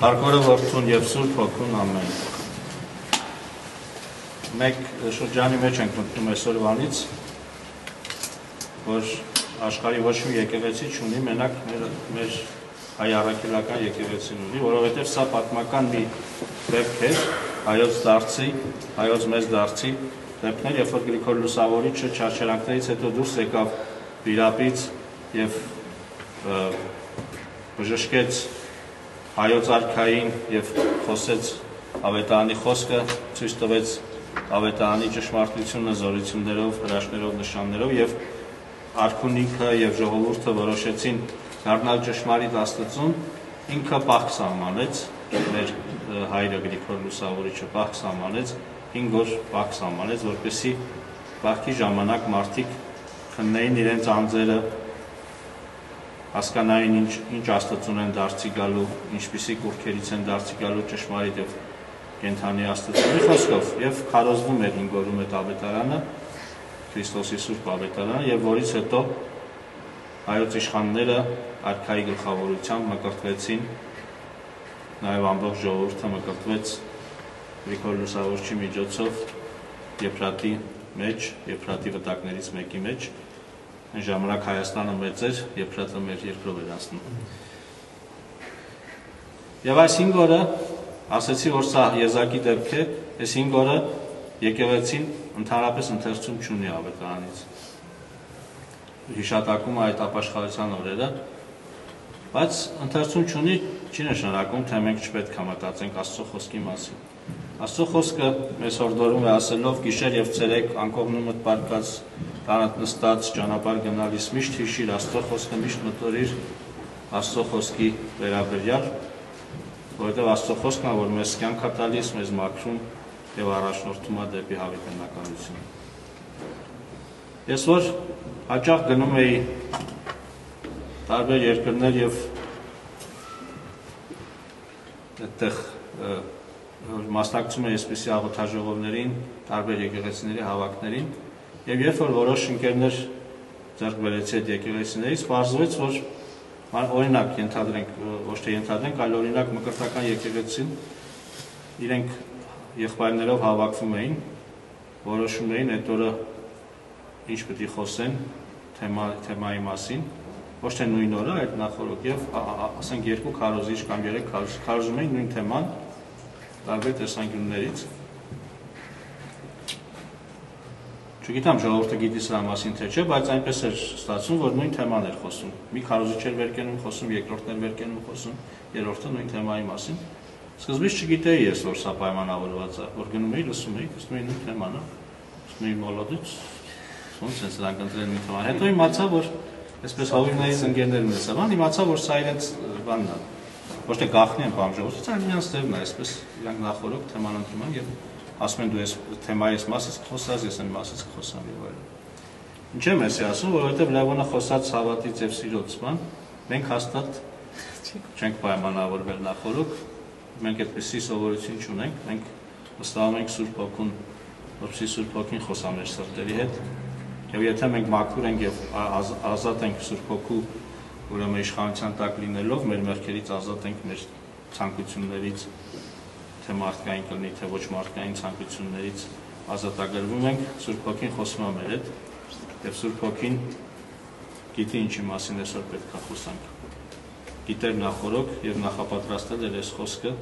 Հարկորը որդուն եւ Սուրբ Հոգուն ամեն։ Մեկ շրջանի մեջ ենք մտնում այսօրվանից, որ աշխարհի ոչ մի եկեղեցի չունի, մենակ մեր մեր հայ առաքելական եկեղեցին ունի, որովհետև սա պատմական մի դեպք է հայոց դարձի, հայոց մեծ դարձի դեպքներ, երբ որ Գրիգոր Լուսավորիչը չարչարանքներից հետո դուրս եկավ Վիրապից եւ բժշկեց հայոց արքային եւ խոսեց ավետարանի խոսքը, ցույց տվեց ավետարանի ճշմարտությունը զորություններով, հրաշներով, նշաններով եւ արքունիքը եւ ժողովուրդը որոշեցին դառնալ ճշմարիտ Աստծուն, ինքը պահք սահմանեց, մեր հայրը Գրիգոր Լուսավորիչը պահք սահմանեց, 5 օր պահք սահմանեց, որպեսի պահքի ժամանակ մարդիկ քննեին իրենց անձերը հասկանային ինչ ինչ Աստծուն են դարձի գալու, ինչպիսի կուրքերից են դարձի գալու ճշմարիտ եւ կենթանի Աստծունի խոսքով եւ քարոզվում էր ինգորում այդ ավետարանը Քրիստոսի Սուրբ ավետարանը եւ որից հետո հայոց իշխանները արքայի գլխավորությամբ մկրտվեցին նաեւ ամբողջ ժողովուրդը մկրտվեց Գրիգոր Լուսավորչի միջոցով Եփրատի մեջ, Եփրատի վտակներից մեկի մեջ Այն ժամանակ Հայաստանը մեծ էր, Եփրատը մեր երկրով էր անցնում։ Եվ այս 5 օրը ասացի, որ սա եզակի դեպք է, այս 5 օրը եկեղեցին ընդհանրապես ընթերցում չունի ավետարանից։ Հիշատակում այդ ապաշխարության օրերը, բայց ընթերցում չունի չի նշանակում, թե մենք չպետք է մտածենք Աստծո խոսքի մասին։ Աստծո խոսքը մեզ հորդորում է ասելով գիշեր եւ ցերեկ անկողնումդ պարկած տանդ նստած ճանապարհ գնալիս միշտ հիշիր Աստծո խոսքը միշտ մտորիր Աստծո խոսքի վերաբերյալ, որովհետև Աստծո խոսքն է, որ մեզ կյանք է տալիս, մեզ մաքրում եւ առաջնորդում է դեպի հավիտենականություն։ Ես որ հաճախ գնում էի տարբեր երկրներ եւ այդտեղ մասնակցում էի այսպիսի աղոթաժողովներին, տարբեր եկեղեցիների հավաքներին, Եվ երբ որ որոշ ընկերներ ձեռք բերեցի այդ եկեղեցիներից, բարձրացեց, որ օրինակ ենթադրենք, ոչ թե ենթադրենք, այլ օրինակ մկրտական եկեղեցին իրենք եղբայրներով հավաքվում էին, որոշում էին այդ օրը ինչ պետք է խոսեն թեմա թեմայի մասին, ոչ թե նույն օրը, այլ նախորդ եւ ասենք երկու քարոզիչ կամ երեք քարոզում էին նույն թեման տարբեր տեսանկյուններից Չգիտեմ ժողովուրդը գիտի սրա մասին թե չէ, բայց այնպես էր ստացվում, որ նույն թեման էր խոսում։ Մի քարոզիչ էր վերկենում խոսում, երկրորդն էր վերկենում խոսում, երրորդը նույն թեմայի մասին։ Սկզբից չգիտեի ես, որ սա պայմանավորված է, որ գնում էի, լսում էի, լսում էի նույն թեման, լսում էի մոլոդից, ոնց է սրանք ընտրել մի թեման։ Հետո իմացա, որ այսպես հովիվներից ընկերներն ես ավան, իմացա, որ սա իրենց բանն է։ Ոչ թե գախնի են բան ժողովուրդը, այլ իրանց դերն է, այսպես իրանք նախորոք թեման ընտրում են եւ ասում են դու այս թեմայի այս մասից խոսած, ես այն մասից խոսամ եւ այլն։ Ինչ եմ էսի ասում, որովհետեւ Լևոնը խոսած հավատից եւ սիրոց բան, մենք հաստատ չենք պայմանավորվել նախորոք, մենք այդպեսի սովորություն չունենք, մենք վստահում ենք Սուրբ Հոգուն, որպեսզի Սուրբ Հոգին խոսա մեր սրտերի հետ։ Եվ եթե մենք մաքուր ենք եւ ազատ ենք Սուրբ Հոգու ուրեմն իշխանության տակ լինելով, մեր մեղքերից ազատ ենք մեր ցանկություններից թե մարդկային կլինի, թե ոչ մարդկային ցանկություններից ազատագրվում ենք, Սուրբ Հոգին խոսում է մեր հետ, եւ Սուրբ Հոգին գիտի ինչի մասին այսօր պետք է խոսանք։ Գիտեր նախորոք եւ նախապատրաստել էր այս խոսքը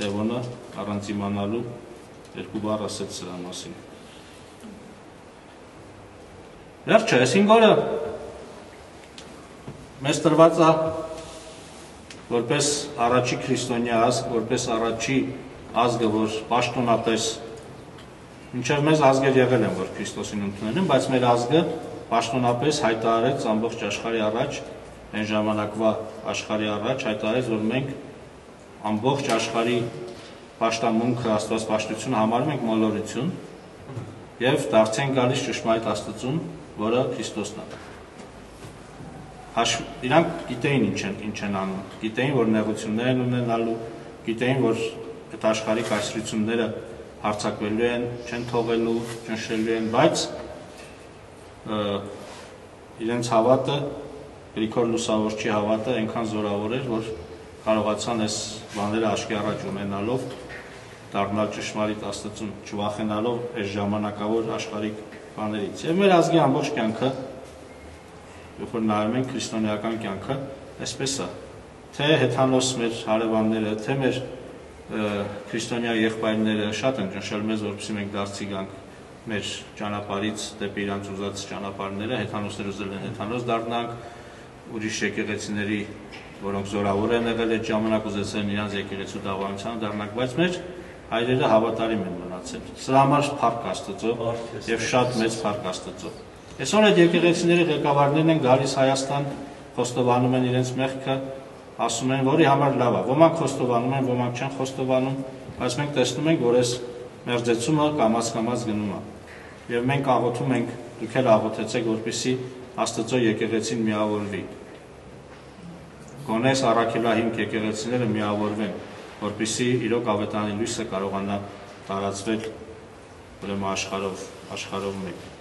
Լևոնը առանց իմանալու երկու բառ ասեց սրա մասին։ Վերջը, այս 5 օրը մեզ տրված է որպես առաջի քրիստոնյա ազգ, որպես առաջի ազգը, որ պաշտոնապես ինչև մեզ ազգեր եղել են, որ Քրիստոսին ընդունել են, բայց մեր ազգը պաշտոնապես հայտարարեց ամբողջ աշխարհի առաջ, այն ժամանակվա աշխարհի առաջ հայտարարեց, որ մենք ամբողջ աշխարհի պաշտամունքը աստվածպաշտությունը համարում ենք մոլորություն եւ դարձեն գալիս ճշմարիտ Աստծուն, որը Քրիստոսն է հաշ իրանք գիտեին ինչ են ինչ են անում գիտեին որ նեղություններ են ունենալու գիտեին որ այդ աշխարհի կայսրությունները հարցակվելու են չեն թողելու ճնշելու են բայց իրենց հավատը Գրիգոր Լուսավորչի հավատը այնքան զորավոր էր որ կարողացան այս բաները աչքի առաջ ունենալով դառնալ ճշմարիտ Աստծուն, չվախենալով այս ժամանակավոր աշխարհիկ բաներից։ Եվ մեր ազգի ամբողջ կյանքը, երբ որ նայում ենք քրիստոնեական կյանքը, այսպես է։ Թե հեթանոս մեր հարևանները, թե մեր քրիստոնյա եղբայրները շատ են ճնշել մեզ, որպեսզի մենք դարձի գանք մեր ճանապարից դեպի իրանց ուզած ճանապարհները, հեթանոսներ ուզել են հեթանոս դառնանք, ուրիշ եկեղեցիների, որոնք զորավոր են եղել այդ ժամանակ ուզեցել իրանց եկեղեցու դավանության դառնանք, բայց մեր հայրերը հավատարիմ են մնացել։ Սրա համար փառք Աստծո եւ շատ մեծ փառք Աստծո։ Այսօր այդ եկեղեցիների ղեկավարներն են գալիս Հայաստան, խոստովանում են իրենց մեղքը, ասում են, որի համար լավ է։ Ոմանք խոստովանում են, ոմանք չեն խոստովանում, բայց մենք տեսնում ենք, որ այս մերձեցումը կամաց-կամաց գնում է եւ մենք աղոթում ենք, դուք էլ աղոթեցեք, որպեսի Աստծո եկեղեցին միավորվի։ Գոնես առաքելահիմք եկեղեցիները միավորվեն, որպեսի իրոք ավետարանի լույսը կարողանա տարածվել ուրեմն աշխարհով, աշխարհով մեկ։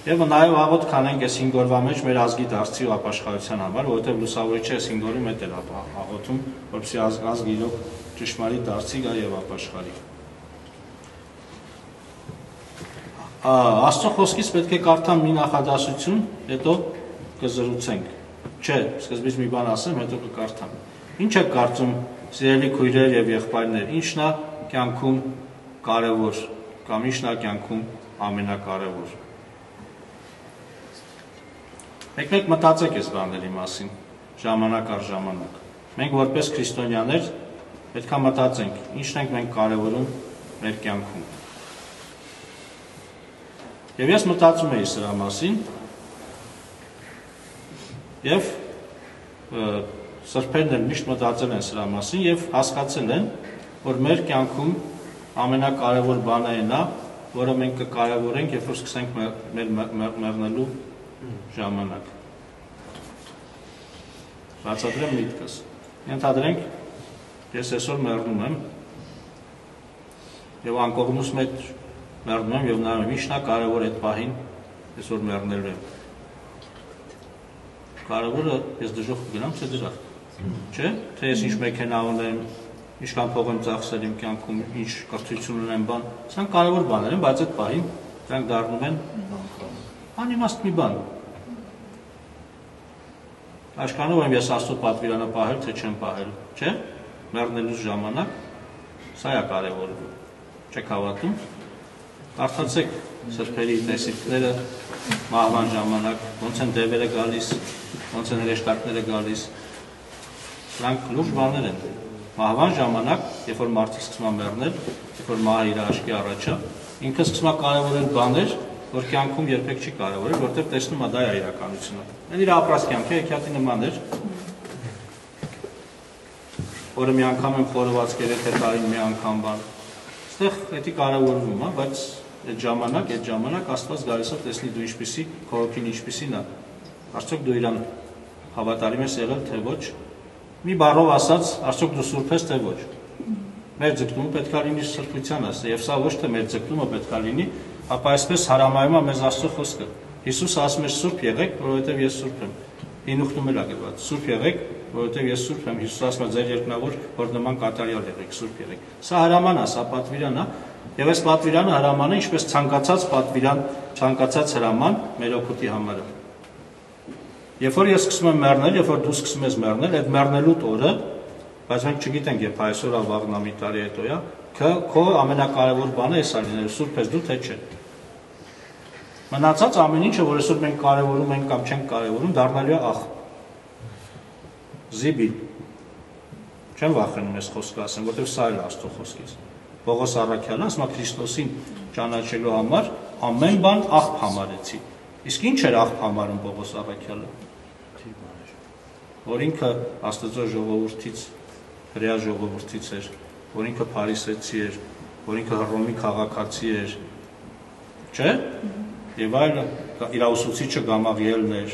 Եվ նաև աղոթ կանենք այս 5 օրվա մեջ մեր ազգի դարձի ու ապաշխարության համար, որովհետև լուսավորիչը այս 5 օրի մետ էլ աղոթում, որպեսի ազգը իրոք ճշմարիտ դարձի գա եւ ապաշխարի։ Աստծո խոսքից պետք է կարդամ մի նախադասություն, հետո կզրուցենք։ Չէ, սկզբից մի բան ասեմ, հետո կկարդամ։ Ինչ է կարծում սիրելի քույրեր եւ եղբայրներ, ինչն է կյանքում կարևոր կամ ինչն է կյանքում ամենակարևոր։ Եկեք մտածեք այս բաների մասին, ժամանակ առ ժամանակ։ Մենք որպես քրիստոնյաներ պետք է մտածենք, ինչն ենք մենք կարևորում մեր կյանքում։ Եվ ես մտածում էի սրա մասին եւ սրբերն էլ միշտ մտածել են սրա մասին եւ հասկացել են, որ մեր կյանքում ամենակարևոր բանը է նա, որը մենք կկարևորենք, երբ որ սկսենք մեր մեռնելու ժամանակ։ Բացատրեմ միտքս։ Ենթադրենք, ես այսօր մեռնում եմ եւ անկողնուս մեջ մեռնում եմ եւ նայում եմ ինչն է կարևոր այդ պահին այսօր մեռնելու եմ կարևորը ես դժոխք գնամ թե դրախ չէ թե ես ինչ մեքենա ունեմ ինչքան փող եմ ծախսել իմ կյանքում ինչ կրթություն ունեմ բան սրանք կարևոր բաներ են բայց այդ պահին դրանք դառնում են անիմաստ մի բան Աշխանով եմ ես աստծո պատվիրանը պահել, թե չեմ պահել, չէ՞։ Մեռնելու ժամանակ սա է կարևորը։ Չեք հավատում։ Կարդացեք սրբերի տեսիքները մահվան ժամանակ, ոնց են դևերը գալիս, ոնց են հրեշտակները գալիս։ Սրանք լուրջ բաներ են։ Մահվան ժամանակ, երբ որ մարդը սկսում է մեռնել, երբ որ մահը իր աչքի առաջա, ինքը սկսում է կարևորել բաներ, որ կյանքում երբեք չի կարևորել, որտեղ տեսնում է դա է իրականությունը։ Այն իր ապրած կյանքը եկյատի նման էր, որը մի անգամ եմ խորոված կերել թե տարին մի անգամ բան։ Այստեղ դա կարևորվում է, բայց այդ ժամանակ, այդ ժամանակ Աստված գալիս է տեսնի դու ինչպեսի, քո հոգին ինչպեսին է։ Արդյոք դու իրան հավատարիմ ես եղել թե ոչ։ Մի բառով ասած, արդյոք դու սուրբ ես թե ոչ։ Մեր ձգտումը պետք է լինի սրբության ասը, եւ սա ոչ թե մեր ձգտումը պետք է լինի, ապա այսպես հարամայում է մեզ Աստծո խոսքը։ Հիսուսը ասում է սուրբ եղեք, որովհետեւ ես սուրբ եմ։ Հինուխտում էլ է գրված. Սուրբ եղեք, որովհետև ես սուրբ եմ, Հիսուս ասում է ձեր երկնավոր, որ նման կատարյալ եղեք, սուրբ եղեք։ Սա հրաման է, սա պատվիրան է, Եվ այս պատվիրանը հրամանը ինչպես ցանկացած պատվիրան, ցանկացած հրաման մեր օգուտի համար է։ Երբ որ ես սկսում եմ մեռնել, երբ որ դու սկսում ես մեռնել, այդ մեռնելու օրը, բայց մենք չգիտենք երբ այսօր է վաղն մի տարի հետո է, քո ամենակարևոր բանը էսա լինելու սուրբ ես դու թե չէ։ Մնացած ամեն ինչը, որ այսօր մենք կարևորում ենք կամ չենք կարևորում, դառնալու է ախ։ Զիբի։ Չեմ վախենում այս խոսքը ասեմ, որտեղ սա էլ Աստծո խոսքից։ Պողոս Արաքյանը ասում է Քրիստոսին ճանաչելու համար ամեն բան ախ համարեցի։ Իսկ ինչ էր ախ համարում Պողոս Արաքյանը։ Որ ինքը Աստծո ժողովրդից, հրեա ժողովրդից էր, որ ինքը Փարիսեցի էր, որ ինքը Հռոմի քաղաքացի էր։ Չէ՞ Եվ այլ իր ուսուցիչը Գամաղիելն էր։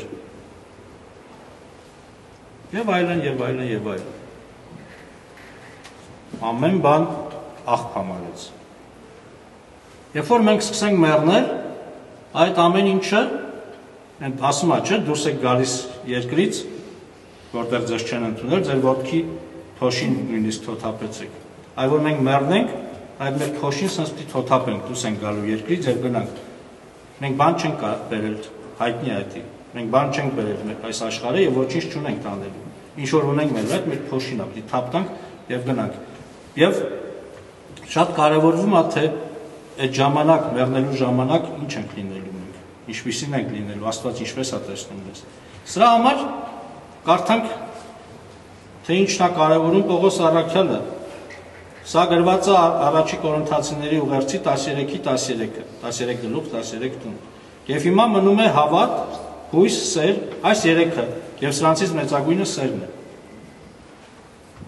Եվ այլն, եւ այլն, եւ այլն։ Ամեն բան աղբ համարեց։ Երբ որ մենք սկսենք մեռնել, այդ ամեն ինչը ասում է, չէ, դուրս եք գալիս երկրից, որտեղ ձեզ չեն ընդունել, ձեր ոտքի փոշին նույնիսկ թոթափեցեք։ Այլ որ մենք մեռնենք, այդ մեր փոշին sense թոթափենք, դուս ենք գալու երկրից եւ գնանք։ Մենք բան չենք բերել, հայտնի է դա։ Մենք բան չենք բերել այս աշխարհը եւ ոչինչ չունենք տանելու։ Ինչ որ ունենք մեր հետ, մեր փոշին է, պիտի թափտանք եւ գնանք։ Եվ շատ կարևորվում է թե այդ ժամանակ, մեռնելու ժամանակ ինչ ենք լինելու մենք, ինչպիսին ենք լինելու, Աստված ինչպես է տեսնում մեզ։ Սրա համար կարդանք թե ինչն է կարևորում Պողոս Արաքյալը։ Սա գրված է առաջի Կորինթացիների ուղերձի 13-ի 13-ը, 13 գլուխ, 13 տուն։ Եվ հիմա մնում է հավատ, հույս, սեր, այս երեքը, եւ սրանցից մեծագույնը սերն է։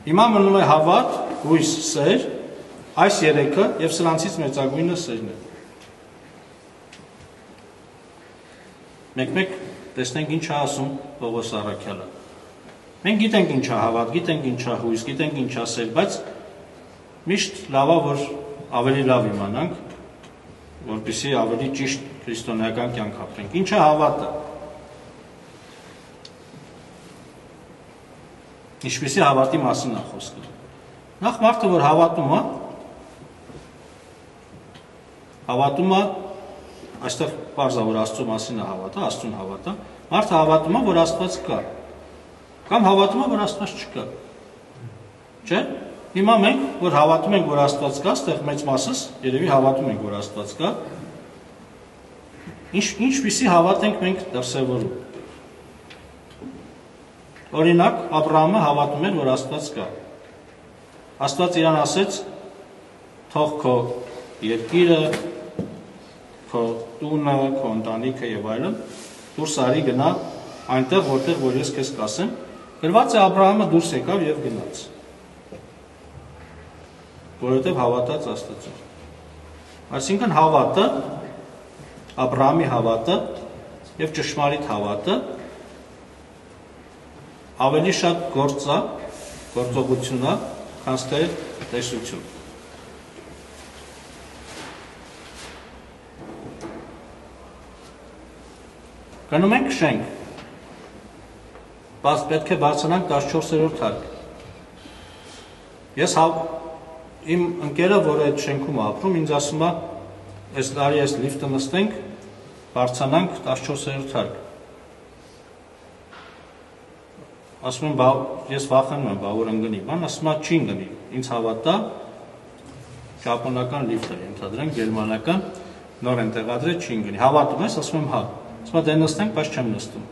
Հիմա մնում է հավատ, հույս, սեր, այս երեքը եւ սրանցից մեծագույնը սերն է։ Մեկ-մեկ տեսնենք ինչ է ասում Պողոս Արաքյալը։ Մենք գիտենք ինչ է հավատ, գիտենք ինչ է հույս, գիտենք ինչ է սեր, բայց միշտ լավա որ ավելի լավ իմանանք, որպեսզի ավելի ճիշտ քրիստոնեական կյանք ապրենք։ Ինչ է հավատը։ Ինչպեսի հավատի մասին է խոսքը։ Նախ մարդը որ հավատում է, հավատում է այստեղ բարձա որ Աստծո մասին է հավատա, Աստծուն հավատա, մարդը հավատում է որ Աստված կա։ Կամ հավատում է որ Աստված չկա։ Չէ՞։ Հիմա մենք որ հավատում ենք որ Աստված կա, այստեղ մեծ մասս երևի հավատում ենք որ Աստված կա։ Ինչ ինչպիսի հավատ ենք մենք դրսևորում։ Օրինակ, Աբրահամը հավատում էր, որ Աստված կա։ Աստված իրան ասեց. «Թող քո երկիրը, քո տունը, քո ընտանիքը եւ այլն դուրս արի գնա այնտեղ, որտեղ որ ես քեզ կասեմ»։ Գրված է Աբրահամը դուրս եկավ եւ գնաց։ Որովհետեւ հավատաց Աստծուն։ Այսինքն հավատը Աբրահամի հավատը եւ ճշմարիտ հավատը ավելի շատ գործա, գործողություն է, քան թե տեսություն։ Գնում ենք շենք։ Բայց պետք է բարձրանանք 14-րդ հարկ։ Ես հա իմ ընկերը, որը այդ շենքում ապրում, ինձ ասում է, այս տարի այս լիֆտը նստենք, բարձրանանք 14-րդ հարկ։ Ասում եմ, բա ես վախենում եմ, բա որ ընկնի, բան, ասում է, չի ընկնի։ Ինձ հավատա ճապոնական լիֆտ է, ընդհանրեն գերմանական նոր են տեղադրել, չի ընկնի։ Հավատում ես, ասում եմ, հա։ Ասում դե նստենք, բայց չեմ նստում։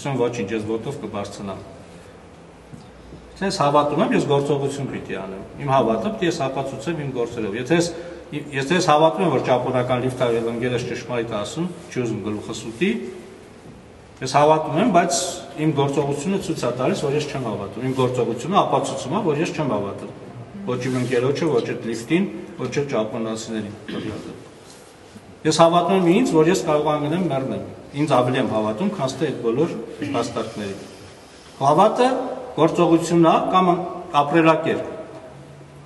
Ասում ոչինչ, ես ոտով կբարձրանամ։ Ես հավատում եմ, ես գործողություն պիտի անեմ։ Իմ հավատը պիտի ես ապացուցեմ իմ գործերով։ Եթե ես եթե ես հավատում եմ, որ ճապոնական լիֆտը ընկերս ճշմարիտ ասում, չի ուզում գլուխս ուտի, ես հավատում եմ, բայց իմ գործողությունը ցույց է տալիս, որ ես չեմ հավատում։ Իմ գործողությունը ապացուցում է, որ ես չեմ հավատում։ Ոչ իմ ընկերոջը, ոչ այդ լիֆտին, ոչ էլ ճապոնացիներին։ Ես հավատում եմ ինձ, որ ես կարող անգնեմ մեռնեմ։ Ինձ ավելի եմ հավատում, քան թե այդ բոլոր հաստատներին։ Հավատը գործողությունն է կամ ապրելակերպ։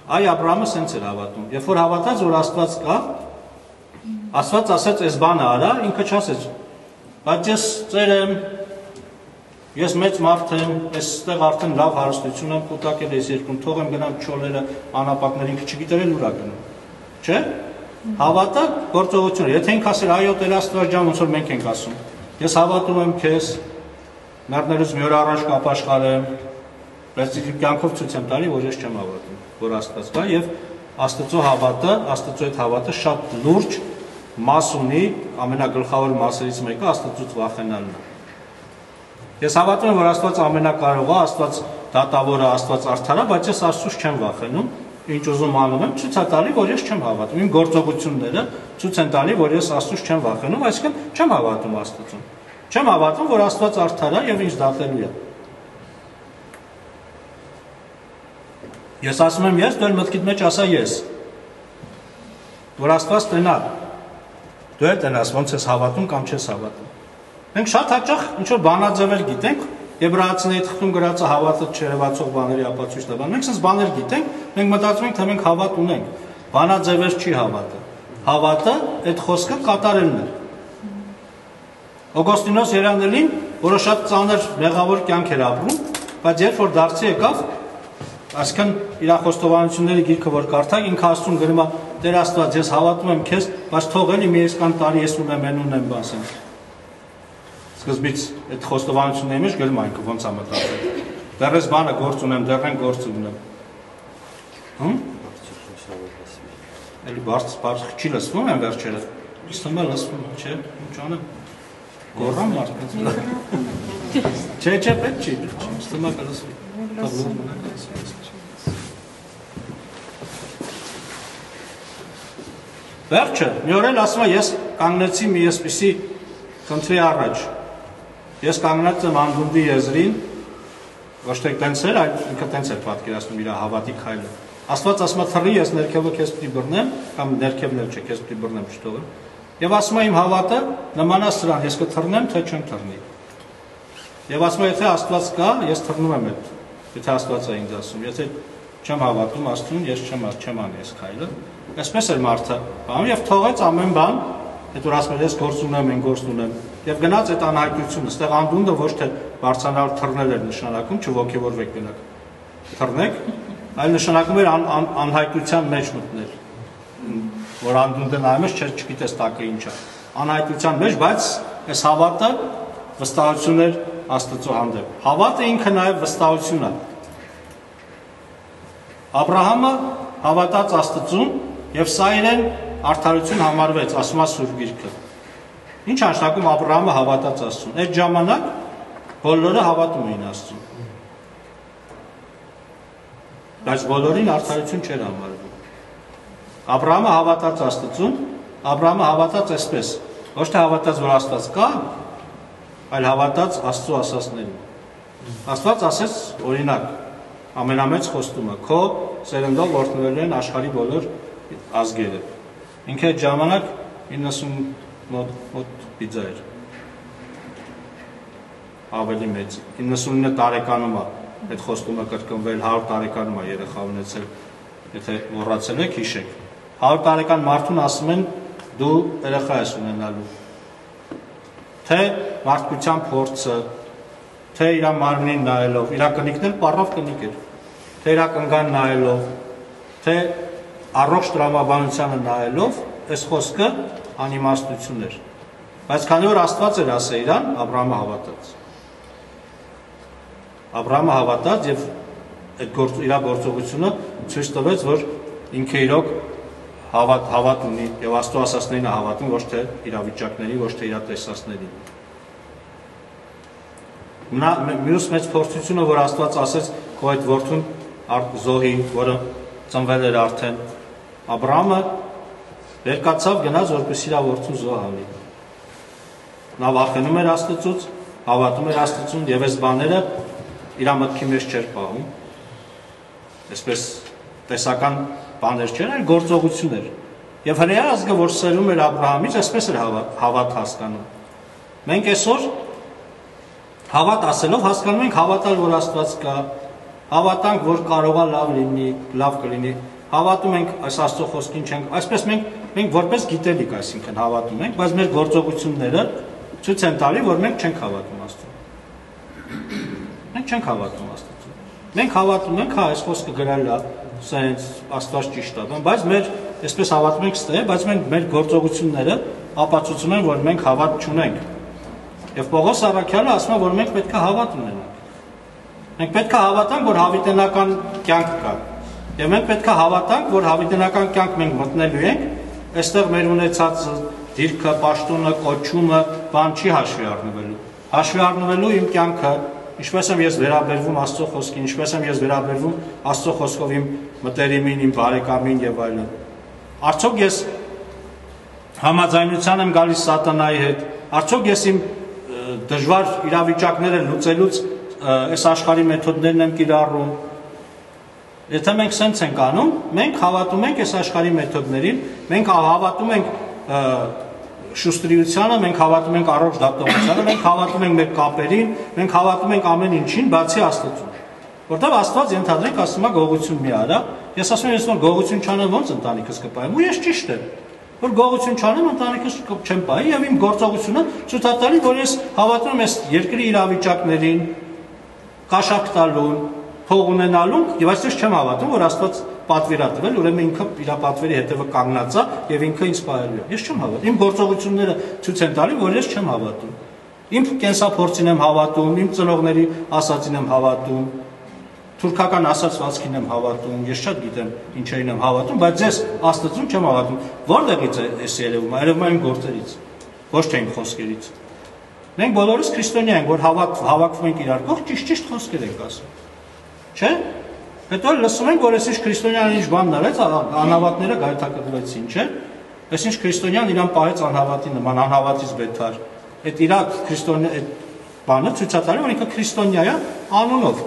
Այ Աբրահամը սենց էր հավատում։ Երբ որ հավատաց, որ Աստված կա, Աստված ասաց, «Այս բանը արա», ինքը չասեց, բայց ես ծեր եմ, ես մեծ մարդ եմ, այստեղ արդեն լավ հարստություն եմ կուտակել այս երկրում, թող եմ գնամ չոլերը, անապատներին, չգիտեր էլ ուրա գնում։ Չէ՞։ Հավատա գործողությունը։ Եթե ինք ասել այո Տեր Աստված ջան, ոնց որ մենք ենք ասում։ Ես հավատում եմ քեզ, մեռնելուց մի օր առաջ կապաշխարեմ, բայց կյանքով ցույց եմ տալի, որ ես չեմ հավատում, որ Աստված կա եւ Աստծո հավատը, Աստծո այդ հավատը շատ լուրջ մաս ունի, ամենագլխավոր մասերից մեկը Աստծուց վախենալն է։ Ես հավատում եմ, որ Աստված ամենակարող է, Աստված դատավոր է, Աստված արդար է, բայց ես Աստծուց չեմ վախենում, ինչ ուզում անում եմ, ցույց է տալի, որ ես չեմ հավատում։ Իմ գործողությունները ցույց են տալի, որ ես Աստծուց չեմ վախենում, այսինքն չեմ հավատում Աստծուն։ Չեմ հավատում, որ Աստված արդար է եւ ինձ դատելու է։ Ես ասում եմ ես, դու էլ մտքիդ մեջ ասա ես։ Որ Աստված տնա։ Դու էլ տնաս, ոնց ես հավատում կամ չես հավատում։ Մենք շատ հաճախ ինչ որ բանաձևեր գիտենք, Եբրայացիների թղթում գրած է հավատը չերևացող բաների ապացույցն է։ Մենք sense բաներ գիտենք, մենք մտածում ենք, թե մենք հավատ ունենք։ Բանաձևեր չի հավատը։ Հավատը այդ խոսքը կատարելն է։ Օգոստինոս Երանելին, որը շատ ծանր մեղավոր կյանք էր ապրում, բայց երբ որ դարձի եկավ, այսքան իր խոստովանությունների գիրքը որ կարդակ, ինքը Աստծուն գրում է Տեր Աստված, ես հավատում եմ քեզ, բայց թող էլի մի այսքան տարի ես ունեմ, են ունեմ բասեն։ Սկզբից այդ խոստովանությունների մեջ գրում այնքը ոնց է մտածել։ Դեռ ես բանը գործ ունեմ, դեռ են գործ ունեմ։ Հմ։ Էլի բարձ բարձ չի լսվում են վերջերը։ Իսկ հիմա լսվում է, չէ՞, ինչ անեմ։ Գորրամ մարդկանց։ Չէ, չէ, պետք չի, ստամա կլսվի։ Տաբլոն մնա Վերջը, մի օր էլ ասում է, ես կանգնեցի մի այսպիսի խնդրի առաջ։ Ես կանգնած եմ անդունդի եզրին, ոչ թե տենց էր, այլ ինքը տենց էր պատկերացնում իր հավատի քայլը։ Աստված ասում է թռի, ես ներքևը քեզ պիտի բռնեմ, կամ ներքևն էլ չէ, քեզ պիտի բռնեմ շտողը։ Եվ ասում է իմ հավատը նմանա սրան, ես կթռնեմ, թե չեմ թռնի։ Եվ ասում է, եթե Աստված կա, ես թռնում եմ այդ։ Եթե Աստված է ինձ ասում, եթե չեմ հավատում Աստծուն, ես չեմ չեմ անի այս քայլը։ Այսպես էր մարդը, բան եւ թողեց ամեն բան, այդ որ ասում ես գործ ունեմ, են գործ ունեմ։ Եվ գնաց այդ անհայտությունը, այստեղ անդունդը ոչ թե բարձանալ թռնել էր նշանակում, չողոքեվորվեք գնաք։ Թռնեք, այլ նշանակում էր ան, ան, անհայտության մեջ մտնել որ անդունդը նայում ես չէ չգիտես տակը ինչ է անհայտության մեջ բայց այս հավատը վստահություն էր Աստծո հանդեպ հավատը ինքը նաև վստահություն է Աբրահամը հավատաց Աստծուն եւ սա իրեն արդարություն համարվեց ասում է Սուրբ Գիրքը Ինչ անշնակում Աբրահամը հավատաց Աստծուն այդ ժամանակ բոլորը հավատում էին Աստծուն բայց բոլորին արդարություն չէր համարվում։ Աբրահամը հավատաց Աստծուն, Աբրահամը հավատաց այսպես, ոչ թե հավատաց, որ Աստված կա, այլ հավատաց Աստծո ասածներին։ Աստված ասեց օրինակ ամենամեծ խոստումը՝ քո սերնդով օրհնվելու են աշխարհի բոլոր ազգերը։ Ինքը այդ ժամանակ 90 մոտ մոտ պիծա էր։ Ավելի մեծ 99 տարեկանում է այդ խոստումը կրկնվել 100 տարեկանում է երեխա ունեցել, եթե մոռացել եք, հիշեք։ 100 տարեկան մարդուն ասում են դու երեխա ես ունենալու։ Թե մարդկության փորձը, թե իր մարմնին նայելով, իր կնիկն էլ պարավ կնիկ էր։ Թե իր կնգան նայելով, թե առողջ տրամաբանությանը նայելով, այս խոսքը անիմաստություն էր։ Բայց քանի որ Աստված էր ասել իրան, Աբրահամը հավատաց։ Աբրահամը հավատաց եւ այդ գործ իր գործողությունը ցույց տվեց, որ ինքը իրոք հավատ հավատ ունի եւ Աստծո ասածներին է հավատում, ոչ թե իրավիճակների, ոչ թե իր տեսածների։ Նա մյուս մեծ փորձությունը, որ Աստված ասեց քո այդ որդուն զոհի, որը ծնվել էր արդեն Աբրահամը վերկացավ գնաց որպես իր որդուն զոհ անի։ Նա վախենում էր Աստծուց, հավատում էր Աստծուն եւ այս բաները իր մտքի մեջ չէր պահում։ Այսպես տեսական բաներ չեն, այլ գործողություններ։ Եվ հրեա ազգը, որ սերում էր Աբ รา համից, այսպես էր հավատ հասկանում։ Մենք այսօր հավատ ասելով հասկանում ենք հավատալ, որ Աստված կա, հավատանք, որ կարողա լավ լինի, լավ կլինի, հավատում ենք այս Աստծո խոսքին չենք, այսպես մենք մենք որպես գիտելիք, այսինքն հավատում ենք, բայց մեր գործողությունները ցույց են տալի, որ մենք չենք հավատում Աստծուն։ Մենք չենք հավատում Աստծուն։ Մենք հավատում ենք, հա, այս խոսքը գրել է, սենց Աստված ճիշտ է, բայց մեր այսպես հավատում ենք ստե, բայց մենք մեր գործողությունները ապացուցում են, որ մենք հավատ չունենք։ Եվ Պողոս Արաքյալը ասում է, որ մենք պետք է հավատ ունենանք։ Մենք պետք է հավատանք, որ հավիտենական կյանք կա։ Եվ մենք պետք է հավատանք, որ հավիտենական կյանք մենք մտնելու ենք, այստեղ մեր ունեցած դիրքը, պաշտոնը, կոչումը, բան չի հաշվի առնվելու։ Հաշվի առնվելու իմ կյանքը ինչպես եմ ես վերաբերվում Աստծո խոսքին, ինչպես եմ ես վերաբերվում Աստծո խոսքով իմ մտերիմին, իմ բարեկամին եւ այլն։ Արդյոք ես համաձայնության եմ գալիս սատանայի հետ։ Արդյոք ես իմ դժվար իրավիճակները լուծելուց այս աշխարհի մեթոդներն եմ կիրառում։ Եթե մենք սենց ենք անում, մենք հավատում ենք այս աշխարհի մեթոդներին, մենք հավատում ենք շուստրիությանը, մենք հավատում ենք առողջ դատողությանը, մենք հավատում ենք մեր կապերին, մենք հավատում ենք ամեն ինչին, բացի Աստծուն։ Որտեւ Աստված ենթադրենք ասում է գողություն մի արա, ես ասում եմ ես որ գողություն չանեմ ոնց ընտանիքս կպայեմ, ու ես ճիշտ եմ որ գողություն չանեմ ընտանիքս չեմ պայի եւ իմ գործողությունը ցույց տալի որ ես հավատում եմ այս երկրի իրավիճակներին կաշառք տալուն, փող ունենալուն եւ այսպես չեմ հավատում, որ Աստված պատվիրա տվել, ուրեմն ինքը իր պատվերի հետևը կանգնած է եւ ինքը ինձ սպայելու է։ Ես չեմ հավատում։ Իմ գործողությունները ցույց են տալի, որ ես չեմ հավատում։ Իմ կենսափորձին եմ հավատում, իմ ծնողների ասածին եմ հավատում, թուրքական ասացվածքին եմ հավատում, ես շատ գիտեմ ինչերին եմ հավատում, բայց ես Աստծուն չեմ հավատում։ Որտեղից է այս Երևում է իմ գործերից, ոչ թե իմ խոսքերից։ Մենք բոլորս քրիստոնյա ենք, որ հավաք հավաքվում ենք իրար կողք, ճիշտ-ճիշտ խոսքեր ենք ասում։ Չէ՞։ Հետո լսում ենք, որ այսինչ քրիստոնյան ինչ բան արեց, անհավատները գայթակղվեցին, չէ՞։ Այսինչ քրիստոնյան իրան պահեց անհավատի նման, անհավատից բետար։ Այդ իրա քրիստոնյա այդ բանը ցույցատարի, որ ինքը քրիստոնյա է անունով։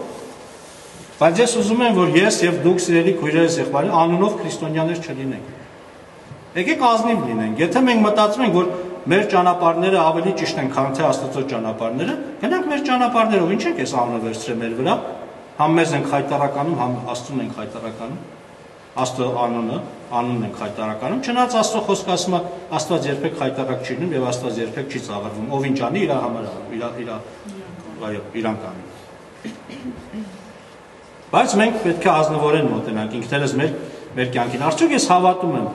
Բայց ես ուզում եմ, որ ես եւ դուք սիրելի քույրերս եղբայրը անունով քրիստոնյաներ չլինենք։ Եկեք ազնիվ լինենք։ Եթե մենք մտածում ենք, որ մեր ճանապարհները ավելի ճիշտ են, քան թե Աստծո ճանապարհները, գնանք մեր ճանապարհներով, ինչ ենք այս անունը վերցրել մեր վրա, համ մեզ ենք խայտարականում, համ Աստծուն ենք խայտարականում։ Աստծո անունը, անունն ենք խայտարականում։ Չնայած Աստծո խոսքը ասում է, Աստված երբեք խայտարակ չի լինում եւ Աստված երբեք չի ծաղրվում։ Ով ինչ անի, իր համար իր իր այո, իրան կանի։ Բայց մենք պետք է ազնվորեն մոտենանք ինքներս մեր մեր կյանքին։ Արդյոք ես հավատում եմ։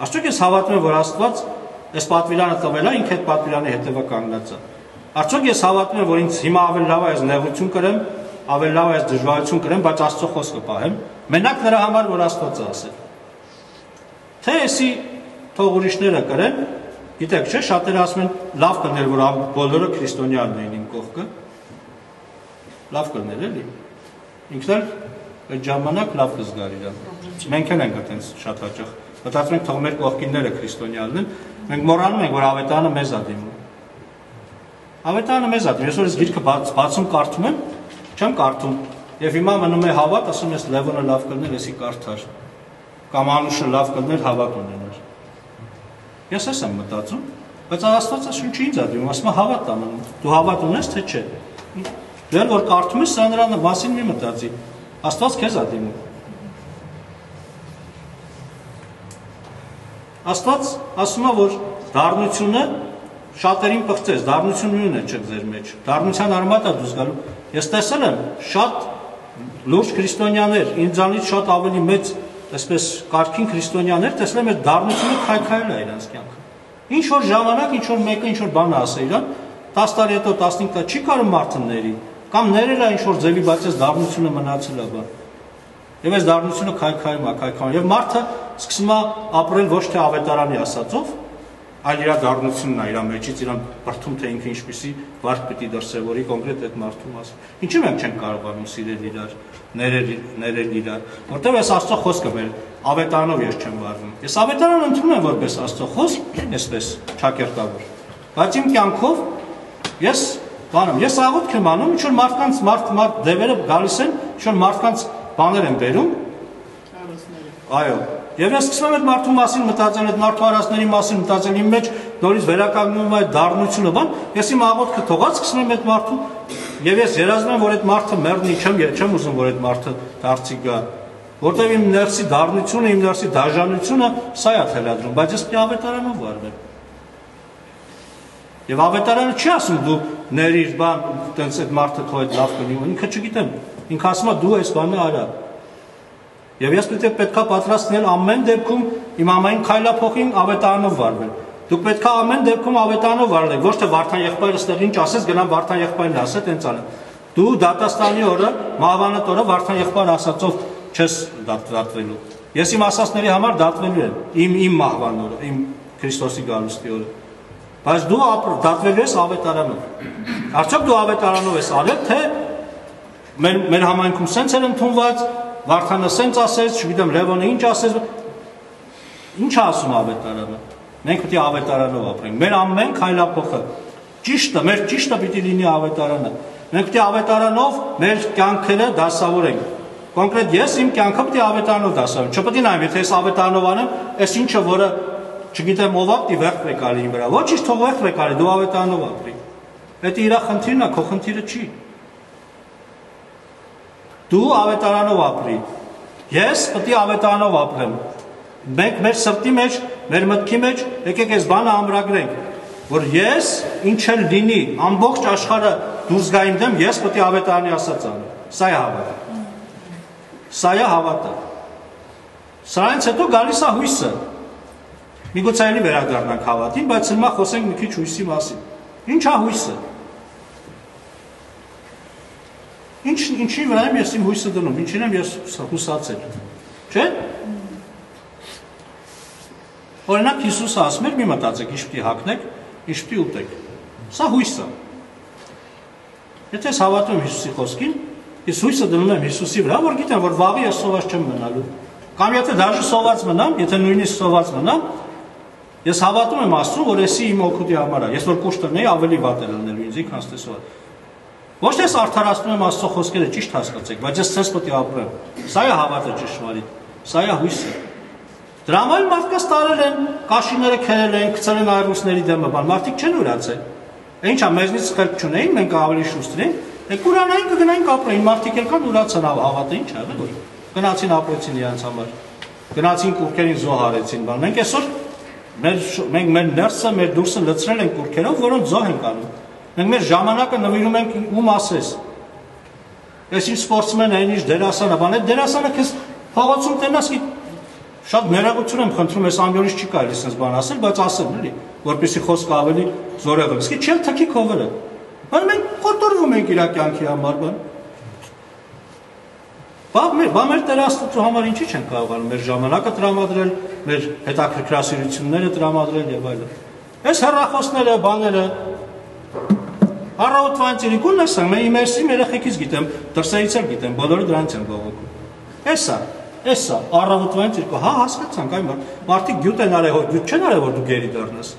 Արդյոք ես հավատում եմ, որ Աստված այս պատվիրանը տվել է, ինքը այդ պատվիրանի հետևը կանգնած է։ Արդյոք ես հավատում եմ, որ ինձ հիմա ավելի լավ է այս նեղություն կրեմ, ավելի լավ է այս դժվարություն կրեմ, բայց Աստծո խոսքը պահեմ, մենակ նրա համար, որ Աստված է ասել։ Թե էսի թող ուրիշները կրեն, գիտեք, չէ, շատերը ասում են, լավ կներ, որ բոլորը քրիստոնյանն էին իմ կողքը։ Լավ կներ, էլի։ Ինքն էլ այդ ժամանակ լավ կզգար իրան։ Մենք էլ ենք այդպես շատ հաճախ։ Մտածում ենք, թող մեր կողքինները քրիստոնյանն են, մենք մոռանում ենք, որ ավետարանը մեզ ա դիմում։ Ավետարանը մեզ ա դիմում։ Ես որ ես գիրքը բաց, բացում կարդում եմ, չեմ կարդում։ Եվ հիմա մնում է հավատ, ասում ես Լևոնը լավ կներ, էսի կարդար։ Կամ Անուշը լավ կներ, հավատ ունենար։ Ես էս եմ մտածում, բայց Աստվածը շունչի ինձ ա դիմում, ասում է հավատ ամնում։ Դու հավատ ունես թե չէ։ Դեռ որ կարդում ես, սա նրան մասին մի մտածի։ Աստված քեզ ա դիմում։ Աստված ասում է, որ դառնությունը շատերին պղծես, դառնությունն է չեք ձեր մեջ։ Դառնության արմատա դուս գալու Ես տեսել եմ շատ լուրջ քրիստոնյաներ, ինձանից շատ ավելի մեծ, այսպես կարքին քրիստոնյաներ, տեսել եմ դառնությունը քայքայել է իրանց կյանքը։ Ինչ որ ժամանակ, ինչ որ մեկը ինչ որ բան ասե իրան, 10 տարի հետո 15 տարի չի կարող մարդը ների, կամ ներել է ինչ որ ձևի, բայց այս դառնությունը մնացել է բան։ Եվ այս դառնությունը քայքայում է, քայքայում։ Եվ մարդը սկսում է ապրել ոչ թե ավետարանի ասածով, այլ իր դառնությունն է իր մեջից իրան բրթում թե ինքը ինչպեսի վարկ պիտի դրսևորի կոնկրետ այդ մարդու մասին։ Ինչու մենք չենք կարողանում սիրել իրար, ներել ներել իրար, որտեղ այս Աստծո խոսքը մեր ավետարանով ես չեմ վարվում։ Ես ավետարան ընդունում եմ որպես Աստծո խոսք, այսպես ճակերտավոր։ Բայց իմ կյանքով ես բանում, ես աղոթք եմ անում, ինչ որ մարդկանց մարդ մարդ դևերը գալիս են, ինչ որ մարդկանց բաներ են բերում։ Այո, Եվ ես սկսում եմ այդ մարդու մասին մտածել, այդ մարդու արածների մասին մտածել իմ մեջ, նորից վերականգնում այդ դառնությունը, բան, ես իմ աղոթքը թողած սկսում եմ այդ մարդու եւ ես երազում եմ, որ այդ մարդը մեռնի, չեմ չեմ ուզում, որ այդ մարդը դարձի գա, որտեւ իմ ներսի դառնությունը, իմ ներսի դաժանությունը սա է թելադրում, բայց ես պիտի ավետարանով վարվեմ։ Եվ ավետարանը չի ասում դու ներիր բան, տենց այդ մարդը թող այդ լավ կլինի, ինքը չգիտեմ։ Ինքը ասում է դու այս բանը արա։ Եվ ես պետք է պետքա պատրաստնել ամեն դեպքում իմ ամեն քայլափոխին ավետարանով վարվել։ Դուք պետքա ամեն դեպքում ավետարանով վարվեք, ոչ թե Վարդան եղբայրը ստեղ ինչ ասես, գնամ Վարդան եղբայրն ասե, տենց անը։ Դու դատաստանի օրը, մահվանատ օրը Վարդան եղբայրը ասածով չես դատվելու։ Ես իմ ասածների համար դատվելու եմ, իմ իմ մահվան օրը, իմ Քրիստոսի գալուստի օրը։ Բայց դու դատվելու ես ավետարանով։ Արդյոք դու ավետարանով ես արել, թե մեր մեր համայնքում սենց էր ընդունված, Վարդանը սենց ասեց, չգիտեմ Լևոնը ինչ ասեց։ Ինչ ասում ավետարանը։ Մենք պետք է ավետարանով ապրենք։ Մեր ամեն քայլափոխը ճիշտը, մեր ճիշտը պիտի լինի ավետարանը։ Մենք պետք է ավետարանով մեր կյանքերը դասավորենք։ Կոնկրետ ես իմ կյանքը պետք է ավետարանով դասավորեմ։ Չպետք է նայեմ, եթե ես ավետարանով անեմ, այս ինչը, որը չգիտեմ ով ակտի վեղտ վեկալի իմ վրա։ Ոչինչ թող վեղտ վեկալի, դու ավետարանով ապրի։ Դա իր խնդիրն է, քո խնդիրը չի։ Դու ավետարանով ապրի։ Ես պետք է ավետարանով ապրեմ։ Մենք մեր սրտի մեջ, մեր մտքի մեջ եկեք այս բանը ամրագրենք, որ ես ինչ էլ լինի, ամբողջ աշխարհը դուրս գա իմ դեմ, ես պետք է ավետարանի ասած անեմ։ Սա է հավատը։ Սա է հավատը։ Սրանից հետո գալիս է հույսը։ Միգուցե այլի վերադառնանք հավատին, բայց հիմա խոսենք մի քիչ հույսի մասին։ Ինչ է հույսը։ Ինչ ինչի վրա եմ ես իմ հույսը դնում, ինչին եմ ես հուսացել։ Չէ՞։ Օրինակ Հիսուսը ասում էր՝ մի մտածեք, ինչ պիտի հագնեք, ինչ պիտի ուտեք։ Սա հույս է։ Եթե ես հավատում Հիսուսի խոսքին, ես հույսը դնում եմ Հիսուսի վրա, որ գիտեմ, որ վաղը ես սոված չեմ մնալու։ Կամ եթե դաժե սոված մնամ, եթե նույնիսկ սոված մնամ, ես հավատում եմ Աստծուն, որ էսի իմ օգուտի համար է։ Ես որ կուշտ տնեի, ավելի վատ է լինելու ինձ, քան տեսողը։ Ոչ թե արդարացնում եմ Աստծո խոսքերը ճիշտ հասկացեք, բայց ես ցես պետք է ապրեմ։ Սա է հավատը ճշմարիտ։ Սա է հույսը։ Դրամայում մարդկանց տարել են, կաշիները քերել են, գցել են այրուսների դեմը, բան մարդիկ չեն ուրացել։ Ինչա մեզնից խելք չունեին, մենք ավելի շուստր ենք։ Դե Ղուրանային կգնային կապրեին, մարդիկ էլ կան ուրացան հավատը ինչ ա, որ գնացին ապրեցին իրենց համար։ Գնացին կուրքերին զոհ արեցին, բան։ Մենք այսօր մեր մենք մեր ներսը, մեր դուրսը լցրել են կուրքերով, որոնց զոհ ենք անում։ Մենք մեր ժամանակը նվիրում ենք ում ասես։ Այս ինչ սպորտսմեն է, ինչ դերասանը, բան է, դերասանը քեզ փողոցում տենաս Շատ ներողություն եմ խնդրում, ես ամյորից չի կարելի sense բան ասել, բայց ասեմ, էլի, որպեսի խոսքը ավելի զորեղ լինի։ Իսկ չեմ թքի քովերը։ Բայց մենք կոտորվում ենք իր կյանքի համար, բան։ Բա մեր, բա մեր Տեր Աստծո համար ինչի չեն կարողանում մեր ժամանակը տրամադրել, մեր հետաքրքրասիրությունները տրամադրել եւ այլն։ Այս հեռախոսները, բաները առավոտվան ծիրիկուն ես եմ, իմ երսիմ երեխեքից գիտեմ, դրսերից էլ գիտեմ, բոլորը դրանից են բողոքում։ Էս է, էս է, առավոտվան ծիրիկու, հա հասկացանք, այն մարդ, մարդիկ գյուտ են արել, գյուտ չեն արել, որ դու գերի դառնաս։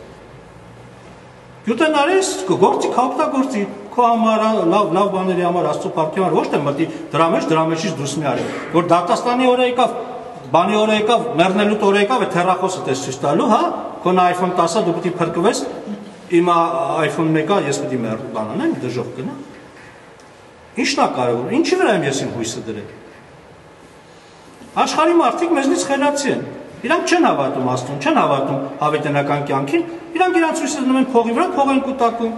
Գյուտ են արել, գործի քաղաքտագործի, քո համար լավ լավ բաների համար աստծո փառքի համար ոչ թե մտի դրա մեջ դրա մեջից դուրս մի արի որ դատաստանի օրը եկավ բանի օրը եկավ մեռնելու օրը եկավ է թերախոսը տես ցույց տալու հա քո iPhone 10-ը դու պիտի փրկվես իմ iPhone 1-ը ես պիտի մեռ բանանեմ դժոխ գնա ինչն է կարևոր ինչի վրա եմ ես իմ հույսը դրել Աշխարհի մարդիկ մեզնից խելացի են։ Իրանք չեն հավատում Աստծուն, չեն հավատում հավետենական կյանքին, իրանք իրանք հույսը դնում են փողի վրա, փող են կուտակում։